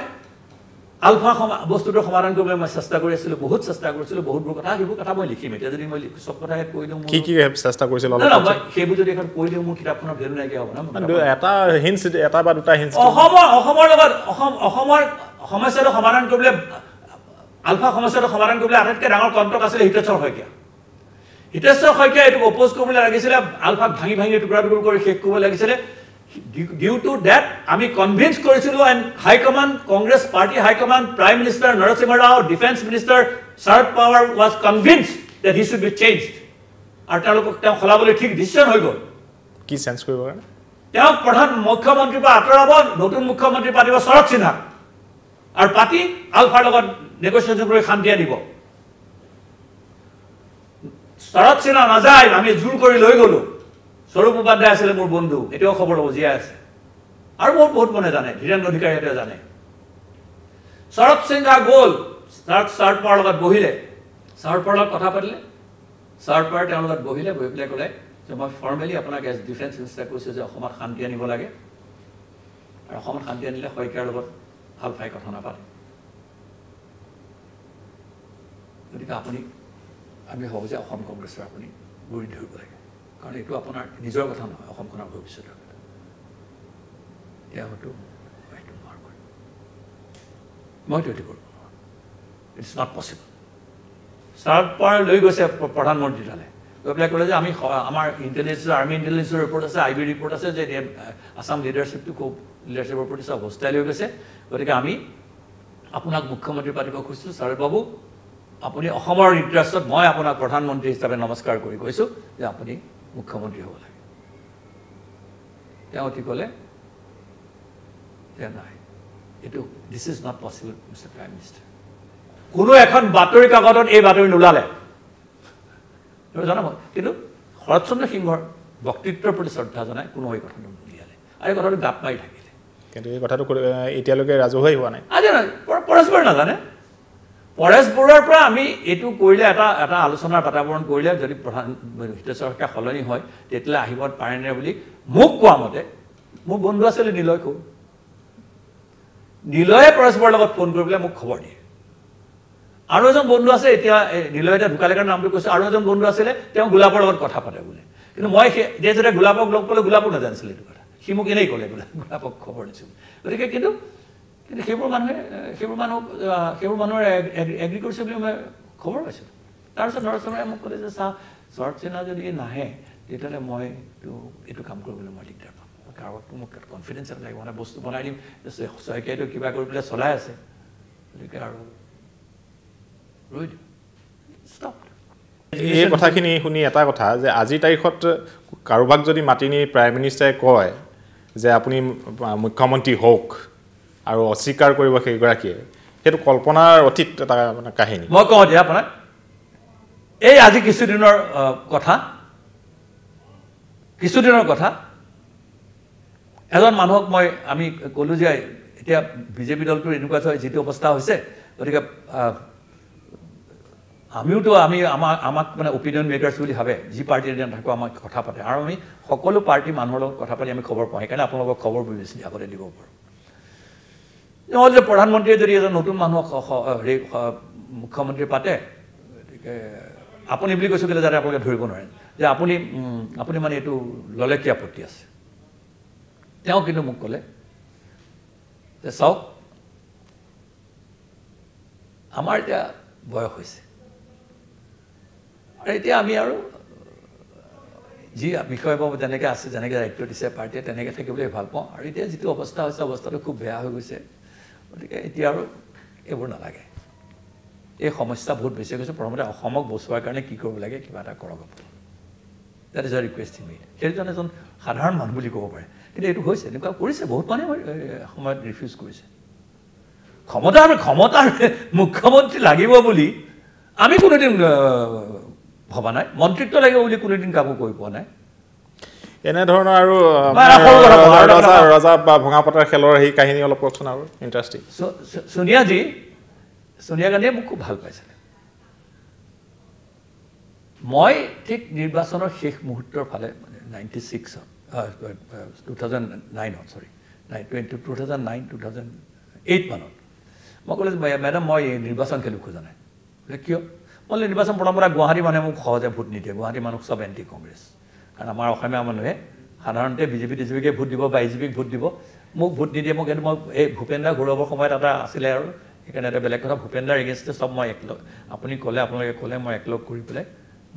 আলফা সমা বস্তুটোৰ সমাধান কৰিবলৈ মই চেষ্টা কৰি আছিলোঁ বহুত চেষ্টা কৰিছিলোঁ বহুতবোৰ কথা সেইবোৰ কথা মই লিখিম। এতিয়া যদি মই চব কথা কৈ দিওঁ কি কি চেষ্টা কৰিছিল সেইবোৰ যদি এখন কৈ দিওঁ মোৰ কিতাপখনৰ ভেলু নাইকিয়া হ'ব না এটা হিন্স এটা বা দুটা হিন্স অসমৰ অসমৰ লগত অসম অসমৰ সমস্যাটো সমাধান কৰিবলৈ আলফা সমস্যাটো সমাধান কৰিবলৈ আটাইতকৈ ডাঙৰ কণ্টক আছিলে হিতেশ্বৰ শইকীয়া। হিতেশ্বৰ শইকীয়া এইটোক অপ'জ কৰিবলৈ লাগিছিলে আলফাক ভাঙি ভাঙি টুকুৰা টুকুৰ কৰি শেষ কৰিব লাগিছিলে। ডিউ টু ডেট আমি কনভিন্স কৰিছিলোঁ and high command Congress party high command prime minister Narasimha Rao defence minister Sharad Pawar was convince that he should be change আৰু তেওঁলোকক তেওঁ সলাবলৈ ঠিক ডিচিশ্যন হৈ গ'ল। কি চেঞ্জ কৰিবৰ কাৰণে? তেওঁক প্ৰধান মুখ্যমন্ত্ৰীৰ পৰা আঁতৰাব নতুন মুখ্যমন্ত্ৰী পাতিব শৰৎ সিনহাক আৰু পাতি আলফাৰ লগত নেগচিয়েশ্যন কৰি শান্তি আনিব। শৰৎ সিনহা নাযায় আমি জোৰ কৰি লৈ গ'লো। স্বৰূপ উপাধ্যায় আছিলে মোৰ বন্ধু এতিয়াও খবৰ ল'ব জীয়াই আছে। আৰু মোৰ বহুত মনে জানে ধীৰেন্দ্ৰ অধিকাৰীহঁতে জানে। শৰৎ সিনহা গ'ল লগত বহিলে। লগত কথা পাতিলে। লগত বহিলে বহি পেলাই ক'লে যে মই ফৰ্মেলি আপোনাক এজ ডিফেন্স মিনিষ্টাৰ কৈছোঁ যে শান্তি আনিব লাগে। অসমত শান্তি আনিলে শইকীয়াৰ লগত ভাল পাই কথা নাপাতে। গতিকে আপুনি আমি ভাবোঁ যে অসম কংগ্ৰেছৰ আপুনি গুৰি ধৰিব লাগে। কাৰণ এইটো আপোনাৰ নিজৰ কথা নহয় অসমখনৰ ভৱিষ্যতৰ কথা। হয়তো সেইটো নোৱাৰ কৰে। মইতো এইটো কৰিব ইটছ নট পচিবল ছাৰ পাৰ লৈ গৈছে প্ৰ- প্ৰধানমন্ত্ৰী তালৈ। গৈ পেলাই ক'লে যে আমি আমাৰ ইণ্টেলিজেঞ্চৰ আৰ্মি ইণ্টেলিজেঞ্চৰ ৰিপৰ্ট আছে আই বি ৰিপৰ্ট আছে যে আছাম লিডাৰশ্বিপটো খুব লিডাৰশ্বিপৰ প্ৰতি চব অৱস্থাই লৈ গৈছে। গতিকে আমি আপোনাক মুখ্যমন্ত্ৰী পাতিব খুজিছোঁ ছাৰ বাবু। আপুনি অসমৰ ইণ্টাৰেষ্টত মই আপোনাক প্ৰধানমন্ত্ৰী হিচাপে নমস্কাৰ কৰি কৈছোঁ যে আপুনি মুখ্যমন্ত্ৰী হ'ব লাগে। তেওঁ অতি ক'লে যে নাই এইটো this is not possible mister prime minister কোনো এখন বাতৰি কাকতত এই বাতৰি নোলালে। জনাব কিন্তু শৰৎচন্দ্ৰ সিংহৰ বক্তৃত্বৰ প্ৰতি শ্ৰদ্ধা জনাই কোনো এই কথাটো নুলিয়ালে আৰু এই কথাটো গাপ মাৰি থাকিলে। কিন্তু এই কথাটো এতিয়ালৈকে ৰাজহুৱাই হোৱা নাই। আজি নহয় প- পৰেশ বৰুৱা নাজানে। পৰেশ বৰুৱাৰ পৰা আমি এইটো কৰিলে এটা এটা আলোচনাৰ বাতাবৰণ কৰিলে যদি প্ৰধান হিতেশ্বৰ শইকীয়া সলনি হয় তেতিয়াহ'লে আহিব পাৰেনে বুলি মোক কোৱা মতে মোৰ বন্ধু আছিলে নিলয় কৌৰ নিলয়ে বৰুৱাৰ লগত ফোন কৰি পেলাই মোক খবৰ দিয়ে। আৰু এজন বন্ধু আছে এতিয়া নিলয় এতিয়া ঢুকালে কাৰণে নামটো কৈছোঁ আৰু এজন বন্ধু আছিলে তেওঁ গোলাপৰ লগত কথা পাতে বোলে। কিন্তু মই সেই যেতিয়া গোলাপক লগ পালোঁ গোলাপো নাজানিছিলে এইটো কথা। সি মোক এনেই ক'লে গোলাপক খবৰ দিছোঁ গতিকে কিন্তু কিন্তু সেইবোৰ মানুহে সেইবোৰ মানুহ আহ, সেইবোৰ মানুহৰ এগ্ৰি কৰিছে বুলি মই খবৰ পাইছিলোঁ তাৰপিছত নৰেশ শৰ্মাই মোক ক'লে যে চা শৰৎ সিনহা যদি নাহে তেতিয়াহ'লে মই এইটো এইটো কাম কৰিবলৈ মই দিগদাৰ পাম। কাৰোবাক মোক কনফিডেঞ্চ এটা লাগিব মানে বস্তু বনাই দিম শইকীয়াইটো কিবা কৰি পেলাই চলাই আছে। গতিকে আৰু ৰৈ দিওঁ এই কথাখিনি শুনি এটা কথা যে আজিৰ তাৰিখত কাৰোবাক যদি মাতি নি প্ৰাইম মিনিষ্টাৰে কয় যে আপুনি মুখ্যমন্ত্ৰী হওক আৰু অস্বীকাৰ কৰিব সেইগৰাকীয়ে। সেইটো কল্পনাৰ অতীত এটা মানে কাহিনী। মই কওঁ এতিয়া আপোনাক এই আজি কিছুদিনৰ কথা কিছুদিনৰ কথা এজন মানুহক মই আমি ক'লোঁ যে এতিয়া বিজেপি দলটোৰ এনেকুৱা হয় যিটো অৱস্থা হৈছে গতিকে আমিওতো আমি আমাক আমাক মানে অপিনিয়ন মেকাৰ্ছ বুলি ভাবে যি পাৰ্টিৰ নাথাকো আমাক কথা পাতে। আৰু আমি সকলো পাৰ্টি মানুহৰ লগত কথা পাতি আমি খবৰ পাওঁ। সেইকাৰণে আপোনালোকক খবৰ বেছি আগতে দিব পাৰোঁ। নহ'লে যে প্ৰধানমন্ত্ৰীয়ে যদি এজন নতুন মানুহক হেৰি মুখ্যমন্ত্ৰী পাতে গতিকে আপুনি বুলি কৈছোঁ কেলৈ যাতে আপোনালোকে ধৰিব নোৱাৰে যে আপুনি আপুনি মানে এইটো ল'লে কি আপত্তি আছে। তেওঁ কিন্তু মোক ক'লে যে চাওক আমাৰ এতিয়া বয়স হৈছে। আৰু এতিয়া আমি আৰু যি বিষয়বাবু যেনেকৈ আছে যেনেকৈ দায়িত্ব দিছে পাৰ্টীয়ে তেনেকৈ থাকিবলৈ ভাল পাওঁ। আৰু এতিয়া যিটো অৱস্থা হৈছে অৱস্থাটো খুব বেয়া হৈ গৈছে। গতিকে এতিয়া আৰু এইবোৰ নালাগে। এই সমস্যা বহুত বেছি গৈছে। প্ৰথমতে অসমক বচোৱাৰ কাৰণে কি কৰিব লাগে কিবা এটা কৰক আপুনি। That is a request me সেইজন এজন সাধাৰণ মানুহ বুলি ক'ব পাৰে। কিন্তু এইটো হৈছে এনেকুৱা কৰিছে। বহুত মানুহে সময়ত ৰিফিউজ কৰিছে। ক্ষমতাৰ ক্ষমতাৰ মুখ্যমন্ত্ৰী লাগিব বুলি আমি কোনোদিন ভবা নাই। মন্ত্ৰিত্ব লাগিব বুলি কোনোদিন কাকো কৈ পোৱা নাই। এনেধৰণৰ আৰু ৰজা বা ভঙা পতাৰ খেলৰ সেই কাহিনী অলপ কওকচোন আৰু ইণ্টাৰেষ্টিং ছোনিয়াজী ছোনিয়া গান্ধীয়ে মোক খুব ভাল পাইছিলে। মই ঠিক নিৰ্বাচনৰ শেষ মুহূৰ্তৰ ফালে মানে নাইণ্টি ছিক্সত টু থাউজেণ্ড নাইনত sorry nine twenty two thousand nine two thousand eight মানত মই ক'লোঁ যে মেডাম মই নিৰ্বাচন খেলিব খোজা নাই। বোলে কিয়? মই বোলো, নিৰ্বাচন পৰম্পৰা গুৱাহাটী মানুহে মোক সহজে ভোট নিদিয়ে গুৱাহাটী মানুহ চব এণ্টি কংগ্ৰেছ কাৰণ আমাৰ অসমীয়া মানুহে সাধাৰণতে বিজেপি টিজেপিকে ভোট দিব বা এজিপিক ভোট দিব। মোক ভোট নিদিয়ে মোক কিন্তু মই এই ভূপেন্দ্ৰ গৌৰৱৰ সময়ত এটা আছিলে আৰু সেইকাৰণে এটা বেলেগ কথা। ভূপেন্দ্ৰাৰ এগেইনষ্টে চব মই একলগ আপুনি ক'লে আপোনালোকে ক'লে মই একলগ কৰি পেলাই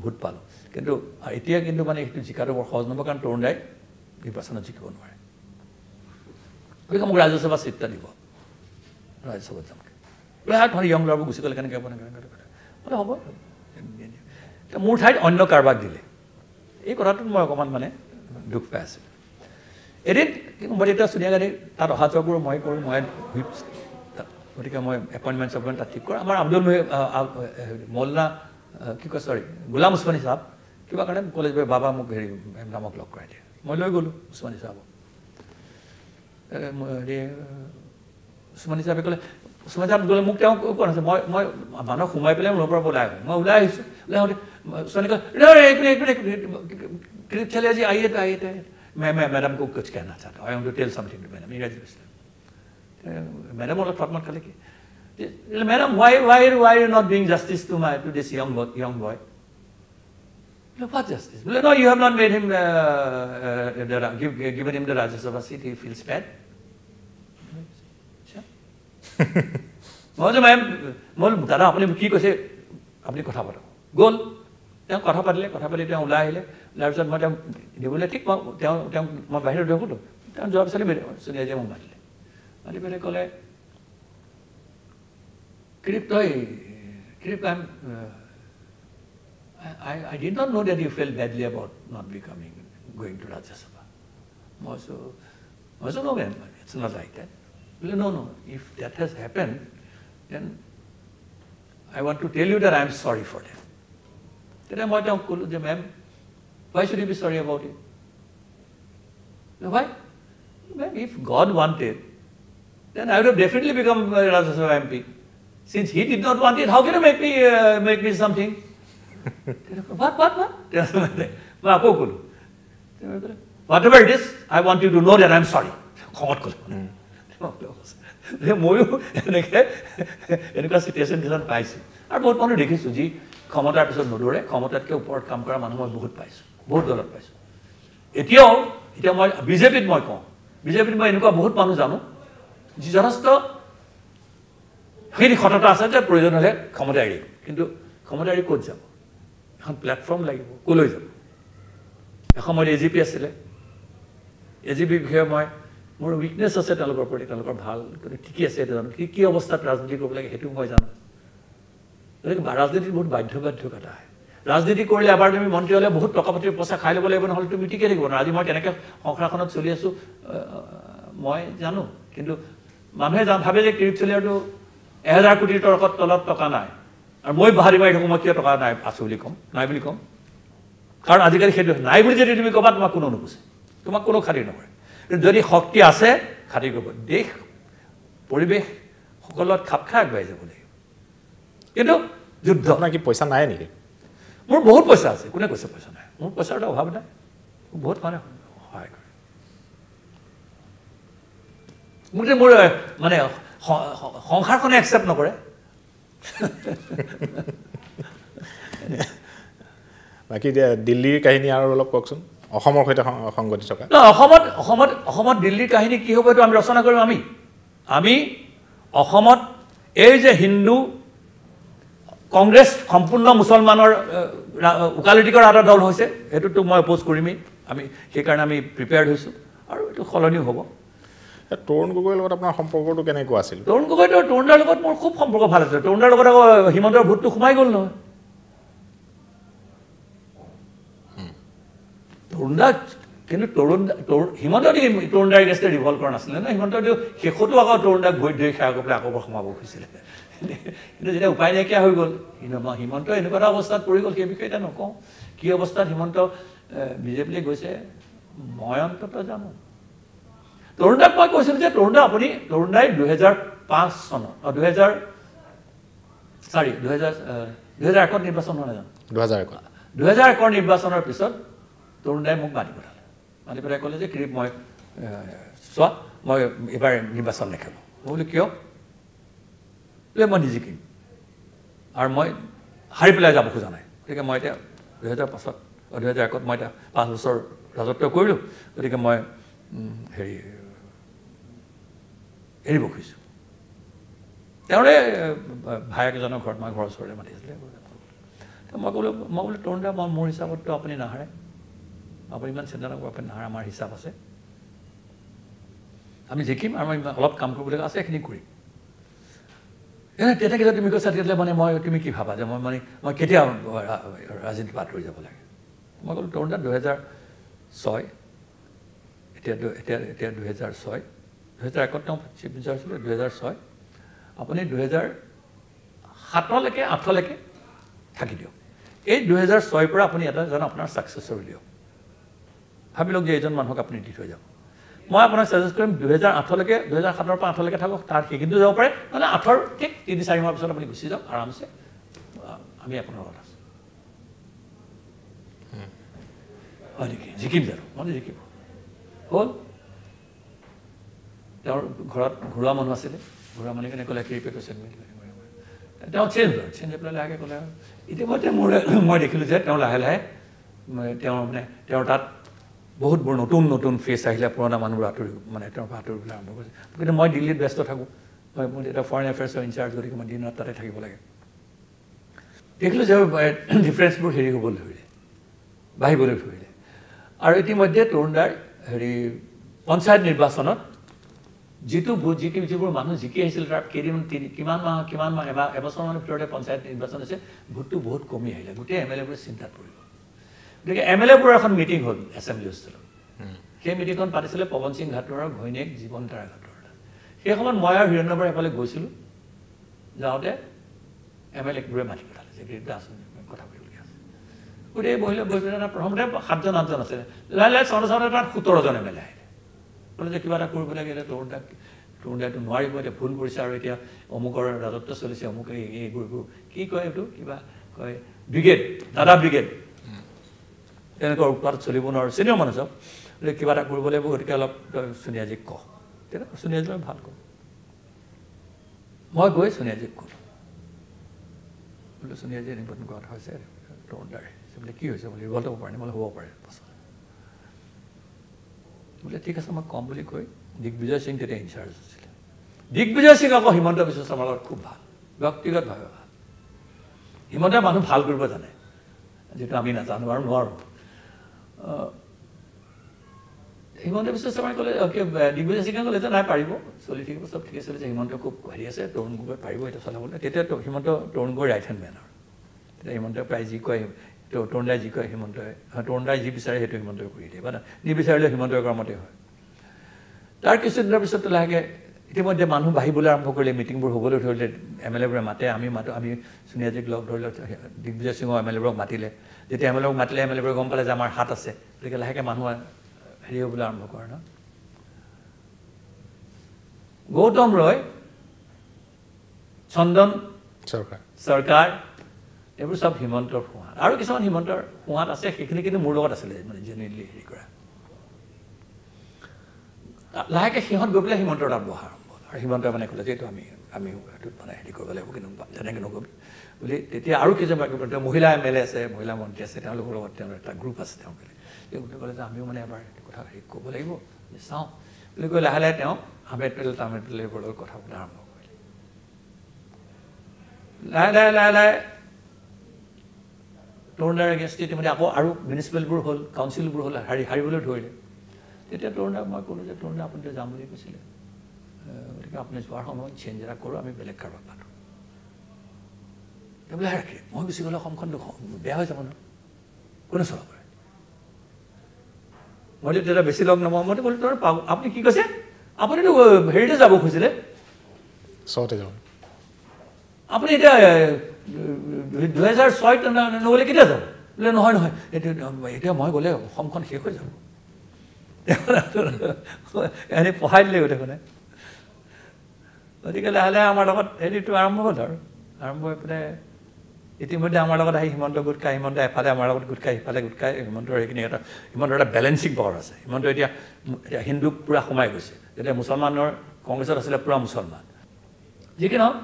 ভোট পালোঁ। কিন্তু এতিয়া কিন্তু মানে সেইটো জিকাটো বৰ সহজ নহ'ব কাৰণ তৰুণ দাই নিৰ্বাচনত জিকিব নোৱাৰে। গতিকে মোক ৰাজ্যসভা চিট এটা দিব। ৰাজ্যসভাত বোলে তোমাৰ য়ং ল'ৰাবোৰ গুচি গ'লে কেনেকৈ হ'ব কেনেকৈ বোলে হ'ব। মোৰ ঠাইত অন্য কাৰোবাক দিলে। এই কথাটোত মই অকণমান মানে দুখ পাই আছিলোঁ। এদিন তেতিয়া ছোনিয়া গান্ধী তাত অহা যোৱা কৰোঁ মই কৰোঁ মই গতিকে মই এপইণ্টমেণ্ট চেপইণ্ট তাত ঠিক কৰোঁ। আমাৰ আব্দুল মৌলানা কি কয় চৰি গোলাম উছমানী চাহাব কিবা কাৰণে ক'লে যে বাবা মোক হেৰি নামক লগ কৰাই দিয়ে। মই লৈ গ'লোঁ উছমানী চাহাবক। হেৰি উছমানী চাহাবে ক'লে উছমানী চাহাব গ'লে মোক তেওঁ কোৱা নাছিল মই মই মানুহ সোমাই পেলাই মোৰ পৰা ওলাই আহোঁ। মই ওলাই আহিছোঁ। ওলাই আহোঁতে सोने का "नहीं, एक मिनट एक मिनट, एक मिनट क्लिप चले जी आइए तो आइए तो आइए। मैं मैं मैडम को कुछ कहना चाहता हूँ I want to tell something to madam madam অলপ থটমত খালে কি madam why why why are you not doing justice to my to this young boy, young boy what justice no you have not made him uh, uh, the, give, given him the Rajya Sabha seat he feels bad আচ্ছা। মই যে ma'am মই বোলো, দাদা আপুনি কি কৈছে আপুনি কথা পাতক গ'ল তেওঁ কথা পাতিলে কথা পাতি তেওঁ ওলাই আহিলে ওলাই পিছত মই তেওঁক দিবলৈ ঠিক মই তেওঁ তেওঁক মই বাহিৰত ৰখোঁতো তেওঁ যোৱাৰ পিছতে চুনিয়াজীয়ে মোক মাতিলে মাতি পেলাই ক'লে ক্ৰিপ তই ক্ৰিপ আই I, I did not know that you felt badly about not becoming, going to Rajya Sabha. মই so, মই so, no ma'am, it's not like that. Well, no, no, if that has happened, then I want to tell you that I am sorry for that. তেতিয়া মই তেওঁক ক'লোঁ যে ma'am why should you be sorry about it? Why? Ma'am, if God wanted, then I would have definitely become uh, Rajya Sabha MP. Since he did not want it, how can you make me, uh, make me something? what, what, what? (laughs) মই আকৌ ক'লোঁ whatever it is I want you to know' that I am sorry খঙত ক'লোঁ ময়ো এনেকৈ এনেকুৱা situation কিছুমান পাইছোঁ আৰু বহুত মানুহ দেখিছোঁ যি ক্ষমতাৰ পিছত নদৌৰে ক্ষমতাতকৈ ওপৰত কাম কৰা মানুহ মই বহুত পাইছোঁ বহুত দলত পাইছোঁ। এতিয়াও এতিয়া মই বিজেপিত মই কওঁ বিজেপিত মই এনেকুৱা বহুত মানুহ জানো যি যথেষ্ট সেইখিনি সততা আছে যে প্ৰয়োজন হ'লে ক্ষমতা এৰিব কিন্তু ক্ষমতা এৰি ক'ত যাব? এখন প্লেটফৰ্ম লাগিব ক'লৈ যাব? এসময়ত এ জি পি আছিলে। এ জি পিৰ বিষয়ে মই মোৰ উইকনেছ আছে তেওঁলোকৰ প্ৰতি তেওঁলোকৰ ভাল কিন্তু ঠিকেই আছে সেইটো জানো। কি কি অৱস্থাত ৰাজনীতি কৰিব লাগে সেইটো মই জানো। গতিকে ৰাজনীতিত বহুত বাধ্য বাধ্যকতা আহে ৰাজনীতি কৰিলে এবাৰ তুমি মন্ত্ৰী হ'লে বহুত টকা পাতিৰ পইচা খাই ল'ব লাগিব নহ'লে তুমি ঠিকে থাকিব নোৱাৰা। আজি মই কেনেকৈ সংসাৰখনত চলি আছোঁ মই জানো। কিন্তু মানুহে ভাবে যে ক্ৰিকেট চলিয়াৰটো এহেজাৰ কোটিৰ তৰ্কত তলত টকা নাই। আৰু মই বাহাৰি মাৰি থাকোঁ মই কিয় টকা নাই আছোঁ বুলি ক'ম নাই বুলি ক'ম? কাৰণ আজিকালি সেইটো নাই বুলি যদি তুমি ক'বা তোমাক কোনো নুপুছে তোমাক কোনো খাতিৰ নকৰে। যদি শক্তি আছে খাতিৰ কৰিব। দেশ পৰিৱেশ সকলোত খাপ খাই আগবাঢ়ি যাব লাগিব। কিন্তু যুদ্ধ আপোনাৰ কি পইচা নাই নেকি? মোৰ বহুত পইচা আছে। কোনে কৈছে পইচা নাই? মোৰ পইচাৰ এটা অভাৱ নাই। মোক বহুত মানে সহায় কৰে। মোক যে মোৰ মানে সংসাৰখনে একচেপ্ট নকৰে। বাকী এতিয়া দিল্লীৰ কাহিনী আৰু অলপ কওকচোন। অসমৰ সৈতে সংগতি থকা। ন অসমত অসমত অসমত দিল্লীৰ কাহিনী কি হ'ব এইটো আমি ৰচনা কৰিম আমি। আমি অসমত এই যে হিন্দু কংগ্ৰেছ সম্পূৰ্ণ মুছলমানৰ আহ, ৰা- ওকালতি কৰা এটা দল হৈছে সেইটোতো মই অপ'জ কৰিমেই। আমি সেইকাৰণে আমি প্ৰিপেয়াৰ্ড হৈছোঁ। আৰু এইটো সলনিও হ'ব। তৰুণ গগৈৰ লগত আপোনাৰ সম্পৰ্কটো কেনেকুৱা আছিল? তৰুণ গগৈটো তৰুণদাৰ লগত মোৰ খুব সম্পৰ্ক ভাল আছে তৰুণদাৰ লগত আকৌ হিমন্তৰ ভোটটো সোমাই গ'ল নহয়। তৰুণদা কিন্তু তৰুণ তৰুণ হিমন্ত তৰুণদাৰ এগেষ্টে ৰিভল্ভ কৰা নাছিলে ন? হিমন্ত শেষতো আকৌ তৰুণদাক ভৰি ধৰি সেৱা কৰি পেলাই আকৌ সোমাব খুজিছিলে। কিন্তু যেতিয়া উপায় নাইকিয়া হৈ গ'ল হিম- হিমন্ত এনেকুৱা এটা অৱস্থাত পৰি গ'ল সেই বিষয়ে এতিয়া নকওঁ। কি অৱস্থাত হিমন্ত বিজেপিলৈ গৈছে? মই অন্তত জানো। তৰুণদাক মই কৈছিলোঁ যে তৰুণদা আপুনি তৰুণদাই দুহেজাৰ পাঁচ চনত অঁ দুহেজাৰ চাৰি দুহেজাৰ দুহেজাৰ একত নিৰ্বাচন হোৱা নাই জানো? দুহেজাৰ একত। দুহেজাৰ একৰ নিৰ্বাচনৰ পিছত তৰুণদাই মোক মাতি মাতি পেলাই ক'লে যে ক্ৰিপ মই চোৱা মই এইবাৰ নিৰ্বাচন নেখেলোঁ মই বোলো কিয় বোলে মই নিজিকিম আৰু মই হাৰি পেলাই যাব খোজা নাই গতিকে মই এতিয়া দুহেজাৰ পাঁচত দুহেজাৰ একত মই এতিয়া পাঁচ বছৰ ৰাজত্ব কৰিলোঁ গতিকে মই হেৰি এৰিব খুজিছোঁ তেওঁৰে ভায়েক এজনৰ ঘৰত মই ঘৰৰ ওচৰলৈ মাতিছিলে মই ক'লোঁ মই বোলো তৰুণ দা মই মোৰ হিচাপততো আপুনি নাহাৰে আপুনি ইমান চিন্তা আপুনি নাহাৰে আমাৰ হিচাপ আছে। আমি জিকিম আৰু আমি অলপ কাম কৰিবলগীয়া আছে সেইখিনি কৰিম। তেনেকৈ যদি তুমি কৈছা তেতিয়াহ'লে মানে মই তুমি কি ভাবা যে মই মানে মই কেতিয়া ৰা- ৰাজনীতিৰ পৰা আঁতৰি যাব লাগে? মই ক'লোঁ তৰুণ দা দুহেজাৰ ছয় এতিয়া এতিয়া এতিয়া দুহেজাৰ ছয় দুহেজাৰ একত তেওঁ চিফ মিনিষ্টাৰ হৈছিলে দুহেজাৰ ছয় আপুনি দুহেজাৰ সাতলৈকে আঠলৈকে থাকি দিয়ক। এই দুহেজাৰ ছয়ৰ পৰা আপুনি এটা এজন আপোনাৰ ছাকচেছৰ উলিয়াওক। ভাবি লওক যে এইজন মানুহক আপুনি দি থৈ যাব। মই আপোনাক ছাজেষ্ট কৰিম দুহেজাৰ আঠলৈকে দুহেজাৰ সাতৰ পৰা আঠলৈকে থাকক তাৰ সেইখিনিতো যাব পাৰে নহ'লে আঠৰ ঠিক তিনি চাৰি মাহৰ পিছত আপুনি গুচি যাওক আৰামছে আমি আপোনাৰ লগত আছোঁ। হয় নেকি? জিকিম জানো? মানে জিকিব হ'ল? তেওঁৰ ঘৰত ঘৰুৱা মানুহ আছিলে। ঘৰুৱা মানুহখিনে ক'লে ক্ৰিকেট চেঞ্জ তেওঁ চেঞ্জ হ'ল চেঞ্জ হৈ পেলাই লাহেকৈ ক'লে ইতিমধ্যে মোৰ মই দেখিলোঁ যে তেওঁ লাহে লাহে তেওঁৰ মানে তেওঁৰ তাত বহুত বৰ নতুন নতুন ফেচ আহিলে পুৰণা মানুহবোৰ আঁতৰি মানে তেওঁৰ পৰা আঁতৰিবলৈ আৰম্ভ কৰিছে। কিন্তু মই দিল্লীত ব্যস্ত থাকোঁ। মই মোৰ এতিয়া ফৰেইন এফেয়াৰ্ছৰ ইনচাৰ্জ গতিকে মই দিনত তাতে থাকিব লাগে। দেখিলোঁ যে ডিফাৰেঞ্চবোৰ হেৰি হ'বলৈ ধৰিলে বাঢ়িবলৈ ধৰিলে। আৰু ইতিমধ্যে তৰুণদাৰ হেৰি পঞ্চায়ত নিৰ্বাচনত যিটো ভোট জিকি যিবোৰ মানুহ জিকি আহিছিল তাৰ কেইদিন তিনি কিমান মাহ কিমান মাহ এমাহ এবছৰমানৰ ভিতৰতে পঞ্চায়ত নিৰ্বাচন হৈছে ভোটটো বহুত কমি আহিলে। গোটেই এম এল এবোৰে চিন্তাত পৰিব। গতিকে এম এল এবোৰৰ এখন মিটিং হ'ল এছেম্বলি হোষ্টেলত সেই মিটিংখন পাতিছিলে পৱন সিং ঘাটৰৰ ঘৈণীয়েক জীৱন তাৰা ঘাটৰ। সেই সময়ত মই আৰু বৰা এফালে গৈছিলোঁ। যাওঁতে এম এল এবোৰে মাতি পঠালে যে দাস কথা পাতিবলগীয়া আছে। গোটেই বহিলে বহি পেলাই প্ৰথমতে সাতজন আঠজন আছিলে। লাহে লাহে চাওঁতে চাওঁতে তাত সোতৰজন এম এল এ আহিলে। ক'লে যে কিবা এটা কৰিব লাগে এতিয়া তৰুণ দাক তৰুণ দাইটো নোৱাৰিব এতিয়া ভুল কৰিছে আৰু এতিয়া অমুকৰ ৰাজত্ব চলিছে অমুকে এইবোৰ এইবোৰ। কি কয় এইটো? কিবা কয় ব্ৰিগেড দাদা ব্ৰিগেড। তেনেকুৱা উৎপাত চলিব নোৱাৰোঁ। চিনিয়ৰ মানুহ চব। গতিকে কিবা এটা কৰিব লাগিব গতিকে অলপ সোণিয়াজীক কওঁ তেনেকুৱা সোণিয়াজীলৈ ভাল কওঁ মই গৈ সোণিয়াজীক ক'লোঁ বোলে সোণিয়াজী এনেকুৱা এনেকুৱা কথা হৈছে। তৰুণ দাৰে বোলে কি হৈছে? বোলে ৰিভল্ট হ'ব পাৰে বোলে হ'ব পাৰে। পাছত। বোলে ঠিক আছে মই ক'ম বুলি কৈ দিগ্বিজয় সিং তেতিয়া ইনচাৰ্জ আছিলে। দিগ্বিজয় সিং আকৌ হিমন্ত বিশ্ব শৰ্মাৰ লগত খুব ভাল। ব্যক্তিগতভাৱে ভাল। হিমন্তই মানুহ ভাল কৰিব জানে। যিটো আমি নাজানো আৰু নোৱাৰোঁ। হিমন্ত বিশ্ব শৰ্মাই ক'লে দিগ্বিজয় সিঙে ক'লে যে নাই পাৰিব। চলি থাকিব চব ঠিকে চলিছে হিমন্ত খুব হেৰি আছে তৰুণ গগৈ পাৰিব এইটো চলাবলৈ তেতিয়া Himanta Tarun Gogoi right hand man আৰু। তেতিয়া হিমন্তই প্ৰায় যি কয় তৰুণ দাই যি কয় হিমন্তই তৰুণ দাই যি বিচাৰে সেইটো হিমন্তই কৰি দিয়ে। বা নিবিচাৰিলে হিমন্তই কৰা মতে হয়। তাৰ কিছুদিনৰ পিছত লাহেকৈ ইতিমধ্যে মানুহ বাঢ়িবলৈ আৰম্ভ কৰিলে মিটিংবোৰ হ'বলৈ ধৰিলে এম এল এবোৰে মাতে আমি মাতো আমি সোণিয়াজীক লগ ধৰিলে দিগ্বিজয় সিঙৰ এম এল এবোৰক মাতিলে। যেতিয়া এম এল এবোৰক মাতিলে এম এল এবোৰে গম পালে যে আমাৰ হাত আছে গতিকে লাহেকৈ মানুহ হেৰি হ'বলৈ আৰম্ভ কৰে ন? গৌতম ৰয় চন্দন চৰকাৰ। চৰকাৰ এইবোৰ চব হিমন্তৰ সোঁহাত। আৰু কিছুমান হিমন্তৰ সোঁহাত আছে সেইখিনি কিন্তু মোৰ লগত আছিলে মানে জেনেৰেলি হেৰি কৰা। লাহেকৈ সিহঁত গৈ পেলাই হিমন্তৰ তাত বহা আৰম্ভ হ'ল আৰু হিমন্তই মানে ক'লে যে এইটো আমি আমি মানে হেৰি কৰিব লাগিব কিন্তু তেনেকৈ নকবি। বুলি তেতিয়া আৰু কেইজনমান মহিলা এম এল এ আছে মহিলা মন্ত্ৰী আছে তেওঁলোকৰ লগত তেওঁৰ এটা গ্ৰুপ আছে তেওঁ ক'লে। তেওঁলোকে ক'লে যে আমিও মানে এবাৰ এইটো কথা হেৰি ক'ব লাগিব যে চাওঁ। বুলি কৈ লাহে লাহে তেওঁ পেটেল এইবোৰৰ লগত কথা পতা আৰম্ভ কৰিলে। লাহে লাহে লাহে লাহে তৰুণদাৰ এগেইনষ্ট ইতিমধ্যে আকৌ আৰু মিউনিচিপেলবোৰ হ'ল কাউঞ্চিলবোৰ হ'ল হাৰি হাৰিবলৈ ধৰিলে। তেতিয়া তৰুণদাক মই ক'লোঁ যে তৰুণদা আপুনিতো যাম বুলি কৈছিলে গতিকে আপুনি যোৱাৰ সময়ত চেঞ্জ এটা কৰোঁ আমি বেলেগ কাৰোবাক পাতোঁ বোলে ৰাখে মই গুচি গ'লে অসমখন বেয়া হৈ যাব ন? কোনে চলাব পাৰে? মইতো তেতিয়া বেছি লগ নাপাওঁ। মইতো ক'লোঁ তোৰ পাব আপুনি কি কৈছে? আপুনিতো হেৰিতে যাব খুজিছিলে চতে যাব। আপুনি এতিয়া দুহেজাৰ ছয়ত নগ'লে কেতিয়া যাব? বোলে নহয় নহয় এইটো এতিয়া মই গ'লে অসমখন শেষ হৈ যাব। এনেই পঢ়াই দিলে গোটেইখনে। গতিকে লাহে লাহে আমাৰ লগত হেৰিটো আৰম্ভ হ'ল আৰু। আৰম্ভ হৈ পেলাই ইতিমধ্যে আমাৰ লগত আহি হিমন্ত গোট খাই হিমন্ত এফালে আমাৰ লগত গোট খাই সিফালে গোট খাই হিমন্তৰ সেইখিনি এটা হিমন্তৰ এটা বেলেঞ্চিং পাৱাৰ আছে। হিমন্ত এতিয়া এতিয়া হিন্দুক পূৰা সোমাই গৈছে। যেতিয়া মুছলমানৰ কংগ্ৰেছত আছিলে পূৰা মুছলমান। যি কি নহওক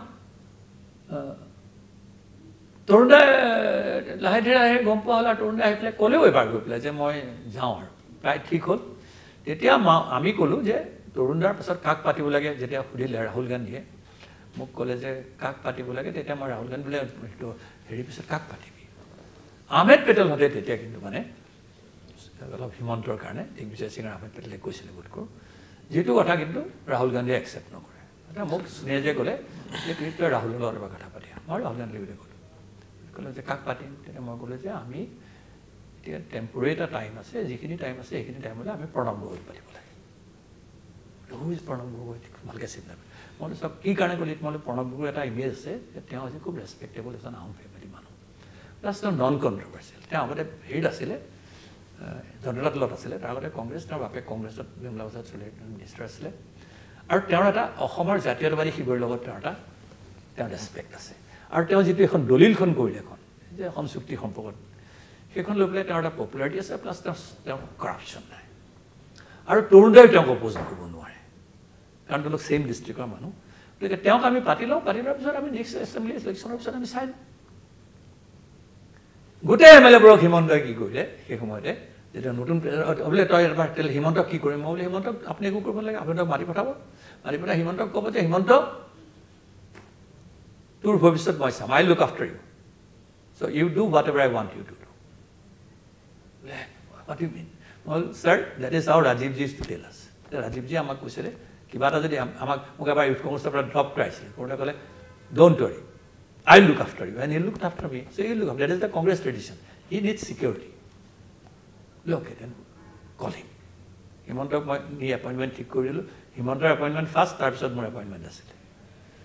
তৰুণদাই লাহে ধীৰে লাহে গম পোৱা হ'ল আৰু তৰুণদাই আহি পেলাই ক'লেও এবাৰ গৈ পেলাই যে মই যাওঁ আৰু। প্ৰায় ঠিক হ'ল। তেতিয়া মা আমি ক'লোঁ যে তৰুণদাৰ পাছত কাক পাতিব লাগে? যেতিয়া সুধিলে ৰাহুল গান্ধীয়ে মোক ক'লে যে কাক পাতিব লাগে? তেতিয়া মই ৰাহুল গান্ধী বোলে সেইটো হেৰি পিছত কাক পাতিবি? আহমেদ পেটেলহঁতে তেতিয়া কিন্তু মানে অলপ হিমন্তৰ কাৰণে দিগ্বিজয় সিং আহমেদ পেটেলে কৈছিলে বোধকৰোঁ যিটো কথা কিন্তু ৰাহুল গান্ধীয়ে একচেপ্ট নকৰে। এতিয়া মোক ক'লে যে তই ৰাহুলৰ লগত এবাৰ কথা পাতি মই ৰাহুল গান্ধী বুলি ক'লোঁ। ক'লে যে কাক পাতিম? তেতিয়া মই ক'লোঁ যে আমি এতিয়া টেম্পৰেৰী এটা টাইম আছে যিখিনি টাইম আছে সেইখিনি টাইমলৈ আমি প্ৰণৱ গগৈ পাতিব লাগে। হু ইজ প্ৰণৱ গগৈ ভালকৈ চিনি নাপায়। মই চব কি কাৰণে ক'লি তোমালোকে প্ৰণৱ গগৈৰ এটা ইমেজ আছে তেওঁ হৈছে খুব ৰেচপেক্টেবল এজন আহোম ফেমিলি মানুহ। প্লাছ তেওঁ নন কণ্ট্ৰভাৰ্চিয়েল তেওঁ আগতে হেৰিত আছিলে জনতা দলত আছিলে। তাৰ আগতে কংগ্ৰেছ তেওঁৰ বাপেক কংগ্ৰেছত বিমলা প্ৰসাদ চৌধুৰী মিনিষ্টাৰ আছিলে। আৰু তেওঁৰ এটা অসমৰ জাতীয়তাবাদী শিবিৰৰ লগত তেওঁৰ এটা তেওঁৰ ৰেচপেক্ট আছে। আৰু তেওঁ যিটো এখন দলিলখন কৰিলে এখন যে অসম চুক্তি সম্পৰ্কত সেইখন লৈ পেলাই তেওঁৰ এটা পপুলাৰিটি আছে প্লাছ তেওঁ তেওঁৰ কৰাপশ্যন নাই। আৰু তৰুণদায়ো তেওঁক অপ'জ কৰিব নোৱাৰে। কাৰণ তেওঁলোক ছেইম ডিষ্ট্ৰিক্টৰ মানুহ। গতিকে তেওঁক আমি পাতি লওঁ পাতি লোৱাৰ পিছত আমি নেক্সট এছেম্বলি ইলেকশ্যনৰ পিছত আমি চাই লওঁ গোটেই এম এল এবোৰক হিমন্তই কি কৰিলে সেই সময়তে যেতিয়া নতুন বোলে তই এবাৰ তেতিয়াহ'লে হিমন্তক কি কৰিম? মই বোলে হিমন্তক আপুনি একো কৰিব নালাগে আপুনি তেওঁক মাতি পঠাব। মাতি পঠাই হিমন্তক ক'ব যে হিমন্ত তোৰ ভৱিষ্যত মই চাম I look after you so' you do whatever I want you to do what you mean মই sir that is our Rajivji to tell us Rajivji আমাক কৈছিলে কিবা এটা যদি আম- আমাক মোক এবাৰ ইউথ কংগ্ৰেছৰ পৰা ড্ৰপ কৰাইছিলে কৰোঁতে ক'লে don't worry I look after you and he look after me so' you look after that is the Congress tradition he need security look at and call him হিমন্তক মই নি এপইণ্টমেণ্ট ঠিক কৰি দিলোঁ। হিমন্তৰ এপইণ্টমেণ্ট ফাৰ্ষ্ট তাৰপিছত মোৰ appointment আছিলে।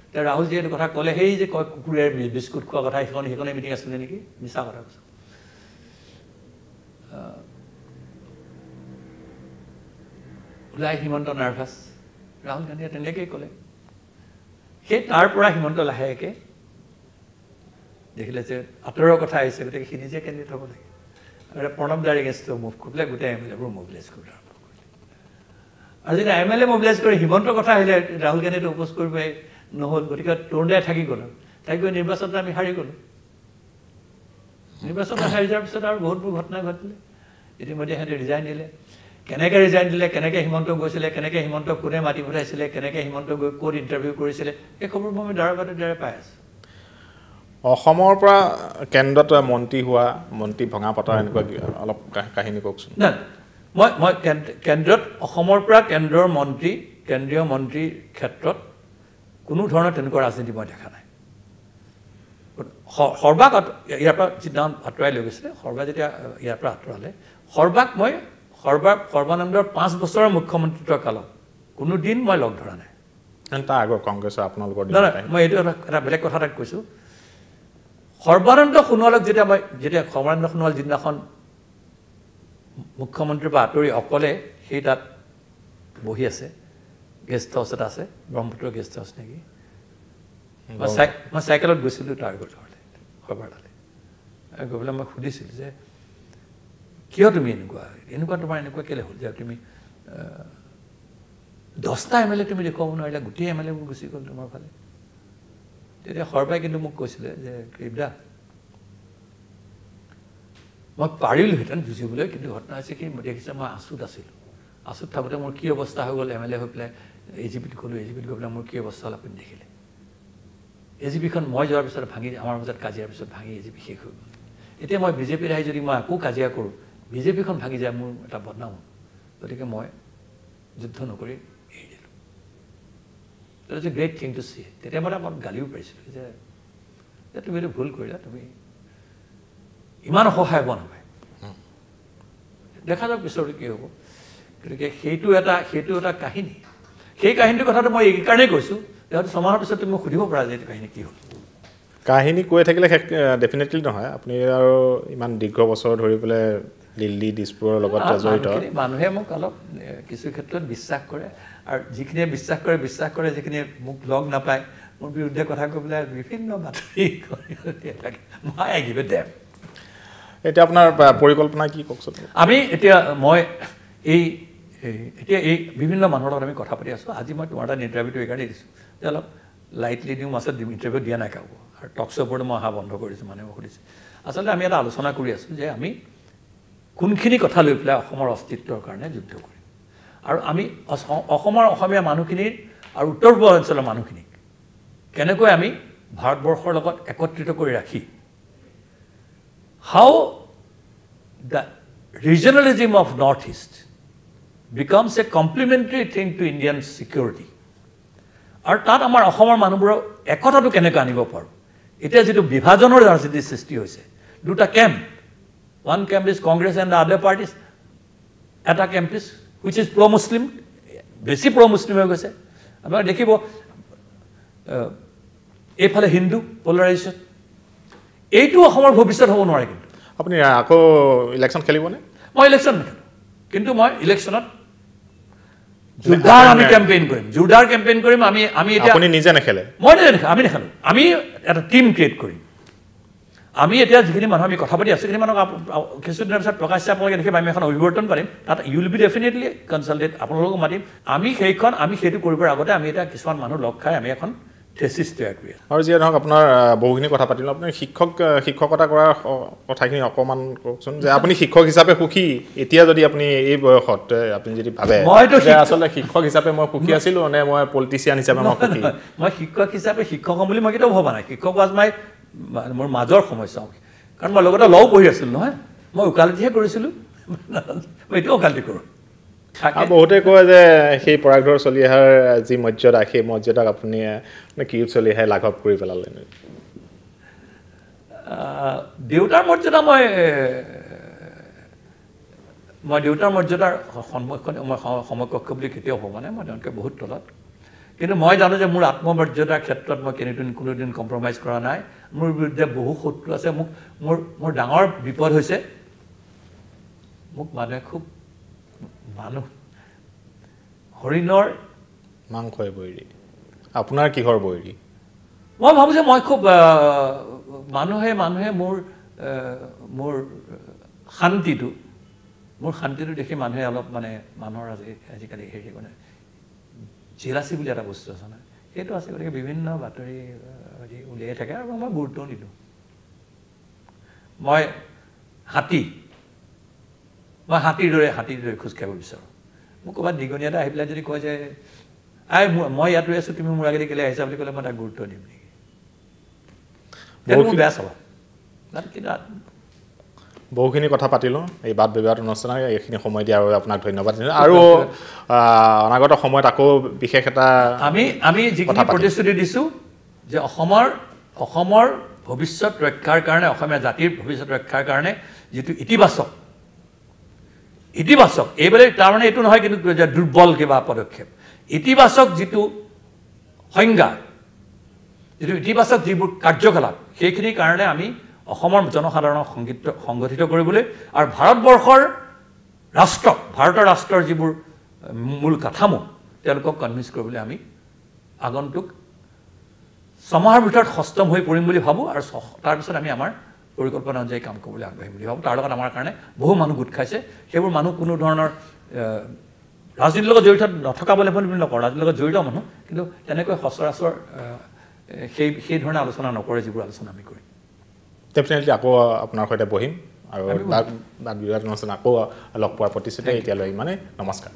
এতিয়া ৰাহুলজীয়ে এইটো কথা ক'লে সেই যে কয় কুকুৰে বিস্কুট খোৱা কথা সেইখন সেইখনে মিটিং আছিলে নেকি? মিছা কথা কৈছে। ওলাই হিমন্ত নাৰ্ভাছ ৰাহুল গান্ধীয়ে তেনেকেই ক'লে। সেই তাৰ পৰা হিমন্ত লাহেকৈ দেখিলে যে আঁতৰৰ কথা আহিছে গতিকে সি নিজে কেন্দ্ৰিত হ'ব লাগে। আৰু প্ৰণৱ দাৰ এগেইনষ্টটো মুভ কৰি পেলাই গোটেই এম এল এবোৰ মবিলাইজ কৰি আৰম্ভ কৰিলে। আৰু যেতিয়া এম এল এ মবিলাইজ কৰি হিমন্তৰ কথা আহিলে ৰাহুল গান্ধীটো উপোজ কৰিব নহ'ল। গতিকে তৰুণদাই থাকি গ'ল থাকি গৈ নিৰ্বাচনত আমি হাৰি গ'লোঁ। নিৰ্বাচনত হাৰি যোৱাৰ পিছত আৰু বহুতবোৰ ঘটনা ঘটিলে। ইতিমধ্যে সিহঁতে ৰিজাইন দিলে। কেনেকৈ ৰিজাইন দিলে কেনেকৈ হিমন্ত গৈছিলে কেনেকৈ হিমন্তক কোনে মাতি পঠাইছিলে কেনেকৈ হিমন্ত গৈ ক'ত ইণ্টাৰভিউ কৰিছিলে এই খবৰবোৰ মই দ্বাৰবাদে দ্বাৰা পাই আছোঁ। অসমৰ পৰা কেন্দ্ৰত মন্ত্ৰী হোৱা মন্ত্ৰী ভঙা পতা এনেকুৱা অলপ কাহিনী কওকচোন। নাই মই মই কেন্দ্ৰ- কেন্দ্ৰত অসমৰ পৰা কেন্দ্ৰৰ মন্ত্ৰী কেন্দ্ৰীয় মন্ত্ৰীৰ ক্ষেত্ৰত কোনো ধৰণৰ তেনেকুৱা ৰাজনীতি মই দেখা নাই। সৰ্বাক ইয়াৰ পৰা যিদিনাখন আঁতৰাই লৈ গৈছিলে সৰ্বা যেতিয়া ইয়াৰ পৰা আঁতৰালে সৰ্বাক মই সৰ্বাক সৰ্বানন্দৰ পাঁচ বছৰৰ মুখ্যমন্ত্ৰীত্বৰ কালত কোনো দিন মই লগ ধৰা নাই। তাৰ আগৰ কংগ্ৰেছৰ আপোনালোকৰ। মই এইটো এটা এটা বেলেগ কথা এটাত কৈছোঁ। সৰ্বানন্দ সোণোৱালক যেতিয়া মই যেতিয়া সৰ্বানন্দ সোণোৱাল যিদিনাখন মুখ্যমন্ত্ৰীৰ পৰা আঁতৰি অকলে সেই তাত বহি আছে গেষ্ট হাউচ এটা আছে ব্ৰহ্মপুত্ৰ গেষ্ট হাউচ নেকি? মই চাই মই চাইকেলত গৈছিলোঁ তাৰ ঘৰলৈ সৰ্বাৰতালৈ আৰু গৈ পেলাই মই সুধিছিলোঁ যে কিয় তুমি এনেকুৱা এনেকুৱা তোমাৰ এনেকুৱা কেলৈ হ'ল যে তুমি দহটা এম এল এ তুমি দেখুৱাব নোৱাৰিলা গোটেই এম এল এবোৰ গুচি গ'ল তোমাৰ ফালে তেতিয়া সৰ্বাই কিন্তু মোক কৈছিলে যে কৃপদা মই পাৰিলোহেঁতেন যুঁজিবলৈ কিন্তু ঘটনা হৈছে কি দেখিছে মই আচুত আছিলোঁ আচুত থাকোঁতে মোৰ কি অৱস্থা হৈ গ'ল এম এল এ হৈ পেলাই এ জি পিত গ'লোঁ এ জি পিত গৈ পেলাই মোৰ কি অৱস্থা হ'ল আপুনি দেখিলে এ জি পিখন মই যোৱাৰ পিছত ভাঙি আমাৰ মাজত কাজিয়াৰ পিছত ভাঙি এ জি পি শেষ হৈ গ'ল এতিয়া মই বিজেপিত আহি যদি মই আকৌ কাজিয়া কৰোঁ বিজেপিখন ভাঙি যায় মোৰ এটা বদনাম। হ'ব গতিকে মই যুদ্ধ নকৰি এৰি দিলোঁ। Is a great thing to see তেতিয়া মই তাক গালিও পাৰিছিলোঁ যে যে তুমি এইটো ভুল কৰিলা তুমি ইমান অসহায় হোৱা নহয় দেখা যাওক পিছলৈ কি হ'ব। গতিকে সেইটো এটা সেইটো এটা কাহিনী। সেই কাহিনীটোৰ কথাটো মই এইকাৰণেই কৈছোঁ যে হয়তো ছমাহৰ পিছত তুমি মোক সুধিব পাৰা যে এইটো কাহিনী কি হ'ল। কাহিনী কৈ থাকিলে শেষ ডেফিনেটলি নহয়। আপুনি আৰু ইমান দীৰ্ঘ বছৰ ধৰি পেলাই দিল্লী দিছপুৰৰ লগত জড়িত। মানুহে মোক অলপ কিছু ক্ষেত্ৰত বিশ্বাস কৰে। আৰু যিখিনিয়ে বিশ্বাস কৰে বিশ্বাস কৰে যিখিনিয়ে মোক লগ নাপায় মোৰ বিৰুদ্ধে কথা কৈ পেলাই বিভিন্ন বাতৰি থাকে। মই এ ডেম। এতিয়া আপোনাৰ পৰিকল্পনা কি কওকচোন? আমি এতিয়া মই এই এতিয়া এই বিভিন্ন মানুহৰ লগত আমি কথা পাতি আছোঁ। আজি মই তোমাৰ তাত ইণ্টাৰভিউটো এইকাৰণেই দিছোঁ যে অলপ লাইটলি দিওঁ মাছত ইণ্টাৰভিউ দিয়া নাই কাকো। আৰু টক শ্ব' ওপৰতো মই অহা বন্ধ কৰিছোঁ মানুহে সুধিছে। আচলতে আমি এটা আলোচনা কৰি আছোঁ যে আমি কোনখিনি কথা লৈ পেলাই অসমৰ অস্তিত্বৰ কাৰণে যুদ্ধ কৰিম আৰু আমি অস- অসমৰ অসমীয়া মানুহখিনিৰ আৰু উত্তৰ পূৰ্ব অঞ্চলৰ মানুহখিনিক কেনেকৈ আমি ভাৰতবৰ্ষৰ লগত একত্ৰিত কৰি ৰাখি how the regionalism of Northeast becomes a complementary thing to Indian security. আৰু তাত আমাৰ অসমৰ মানুহবোৰৰ একতাটো কেনেকৈ আনিব পাৰোঁ এতিয়া যিটো বিভাজনৰ ৰাজনীতিৰ সৃষ্টি হৈছে দুটা camp one camp is Congress and the other parties এটা camp is which is pro' Muslim বেছি প্ৰ' মুছলিম হৈ গৈছে। আপোনালোকে দেখিব আহ, এইফালে হিন্দু পলাৰাইজেশ্যন এইটো অসমৰ ভৱিষ্যত হ'ব নোৱাৰে কিন্তু। আপুনি আকৌ ইলেকশ্যন খেলিবনে? মই ইলেকশ্যন নেখেলোঁ। কিন্তু মই ইলেকশ্যনত জোৰদাৰ আমি কেম্পেইন কৰিম। জোৰদাৰ কেম্পেইন কৰিম আমি আমি এতিয়া আপুনি নিজে নেখেলে? মই নিজে নেখেলোঁ আমি নেখেলোঁ। আমি এটা টিম ক্ৰিয়েট কৰিম। আমি এতিয়া যিখিনি মানুহ আমি কথা পাতি আছোঁ সেইখিনি মানুহক কিছুদিনৰ পিছত প্ৰকাশ আপোনালোকে দেখিব আমি এখন অভিৱৰ্তন পাৰিম তাত you will be definitely consulted আপোনালোকক মাতিম। আমি সেইখন আমি সেইটো কৰিবৰ আগতে আমি এতিয়া কিছুমান মানুহ লগ খাই আমি এখন থেচিছ তৈয়াৰ কৰি আছোঁ। আৰু যিয়ে নহওক আপোনাৰ বহুখিনি কথা পাতিলোঁ। আপুনি শিক্ষক শিক্ষকতা কৰাৰ কথাখিনি অকণমান কওকচোন যে আপুনি শিক্ষক হিচাপে সুখী। এতিয়া যদি আপুনি এই বয়সত আপুনি যদি ভাবে মইতো আচলতে শিক্ষক হিচাপে মই সুখী আছিলোঁ নে মই পলিটিচিয়ান হিচাপে মই সুখী? মই শিক্ষক হিচাপে শিক্ষক হ'ম বুলি মই কেতিয়াও ভবা নাই। শিক্ষক ৱাজ মাই মোৰ মাজৰ সমস্যা কাৰণ মই লগতে লও পঢ়ি আছিলোঁ নহয়? মই ওকালতিহে কৰিছিলোঁ। (laughs) মই এতিয়াও ওকালতি কৰোঁ। বহুতে কয় যে সেই পৰাগধৰ চলি অহাৰ যি মৰ্যাদা সেই মৰ্যাদাক আপুনি আহ, মানে কিৰিট চলি অহাই লাঘৱ কৰি পেলালে দেউতাৰ মৰ্যাদা মই মই দেউতাৰ মৰ্যাদাৰ সন্মুখখন মই সম- সমকক্ষ বুলি কেতিয়াও ভবা নাই মই তেওঁলোকে বহুত তলত। কিন্তু মই জানো যে মোৰ আত্মমৰ্যাদাৰ ক্ষেত্ৰত মই কেনেদিন কোনোদিন কম্প্ৰমাইজ কৰা নাই। মোৰ বিৰুদ্ধে বহু শত্ৰু আছে মোক মোৰ মোৰ ডাঙৰ বিপদ হৈছে মোক মানুহে খুব মানুহ হৰিণৰ মাংসই বৈৰী। আপোনাৰ কিহৰ বৈৰী? মই ভাবোঁ যে মই খুব মানুহে মানুহে মোৰ মোৰ শান্তিটো মোৰ শান্তিটো দেখি মানুহে অলপ মানে মানুহৰ আজি আজিকালি হেৰি মানে জিলাচি বুলি এটা বস্তু আছে নহয় সেইটো আছে গতিকে বিভিন্ন বাতৰি হেৰি উলিয়াই থাকে আৰু মই গুৰুত্ব নিদিওঁ। মই হাতী মই হাতীৰ দৰে হাতীৰ দৰে খোজ কাঢ়িব বিচাৰোঁ। মোক ক'ৰবাত নিগনি এটা আহি পেলাই যদি কয় যে আই মই- ইয়াত ৰৈ আছোঁ তুমি মোৰ আগেদি কেলৈ আহিছা? বুলি ক'লে মই তাক গুৰুত্ব দিম নেকি? বেয়া কিন্তু বহুখিনি কথা পাতিলোঁ এই বাদ বিবাদ অনুষ্ঠানত এইখিনি সময় দিয়াৰ বাবে আপোনাক ধন্যবাদ দিলোঁ। আৰু অনাগত সময়ত আকৌ বিশেষ এটা আমি আমি যিখিনি। প্ৰতিশ্ৰুতি দিছোঁ যে অসমৰ অসমৰ ভৱিষ্যত ৰক্ষাৰ কাৰণে অসমীয়া জাতিৰ ভৱিষ্যত ৰক্ষাৰ কাৰণে যিটো ইতিবাচক ইতিবাচক এইবেলে তাৰমানে এইটো নহয় কিন্তু দুৰ্বল কিবা পদক্ষেপ। ইতিবাচক যিটো সংজ্ঞা যিটো ইতিবাচক যিবোৰ কাৰ্যকলাপ সেইখিনিৰ কাৰণে আমি অসমৰ জনসাধাৰণক সংগীত সংগঠিত কৰিবলৈ আৰু ভাৰতবৰ্ষৰ ৰাষ্ট্ৰক ভাৰতৰ ৰাষ্ট্ৰৰ যিবোৰ মূল কাঠামো তেওঁলোকক কনভিন্স কৰিবলৈ আমি আগন্তুক ছমাহৰ ভিতৰত সষ্টম হৈ পৰিম বুলি ভাবোঁ আৰু তাৰপিছত আমি আমাৰ পৰিকল্পনা অনুযায়ী কাম কৰিবলৈ আগবাঢ়িম বুলি ভাবোঁ। তাৰ লগত আমাৰ কাৰণে বহু মানুহ গোট খাইছে। সেইবোৰ মানুহ কোনো ধৰণৰ ৰাজনীতিৰ লগত জড়িত নথকা বুলি বুলি নকওঁ ৰাজনীতিৰ লগত জড়িত মানুহ। কিন্তু তেনেকৈ সচৰাচৰ সেই সেই ধৰণে আলোচনা নকৰে যিবোৰ আলোচনা আমি কৰিম। ডেফিনেটলি আকৌ আপোনাৰ সৈতে বহিম আৰু বাদ বিবাদ অনুষ্ঠান আকৌ লগ পোৱাৰ প্ৰতিশ্ৰুতি এতিয়ালৈ ইমানেই। নমস্কাৰ।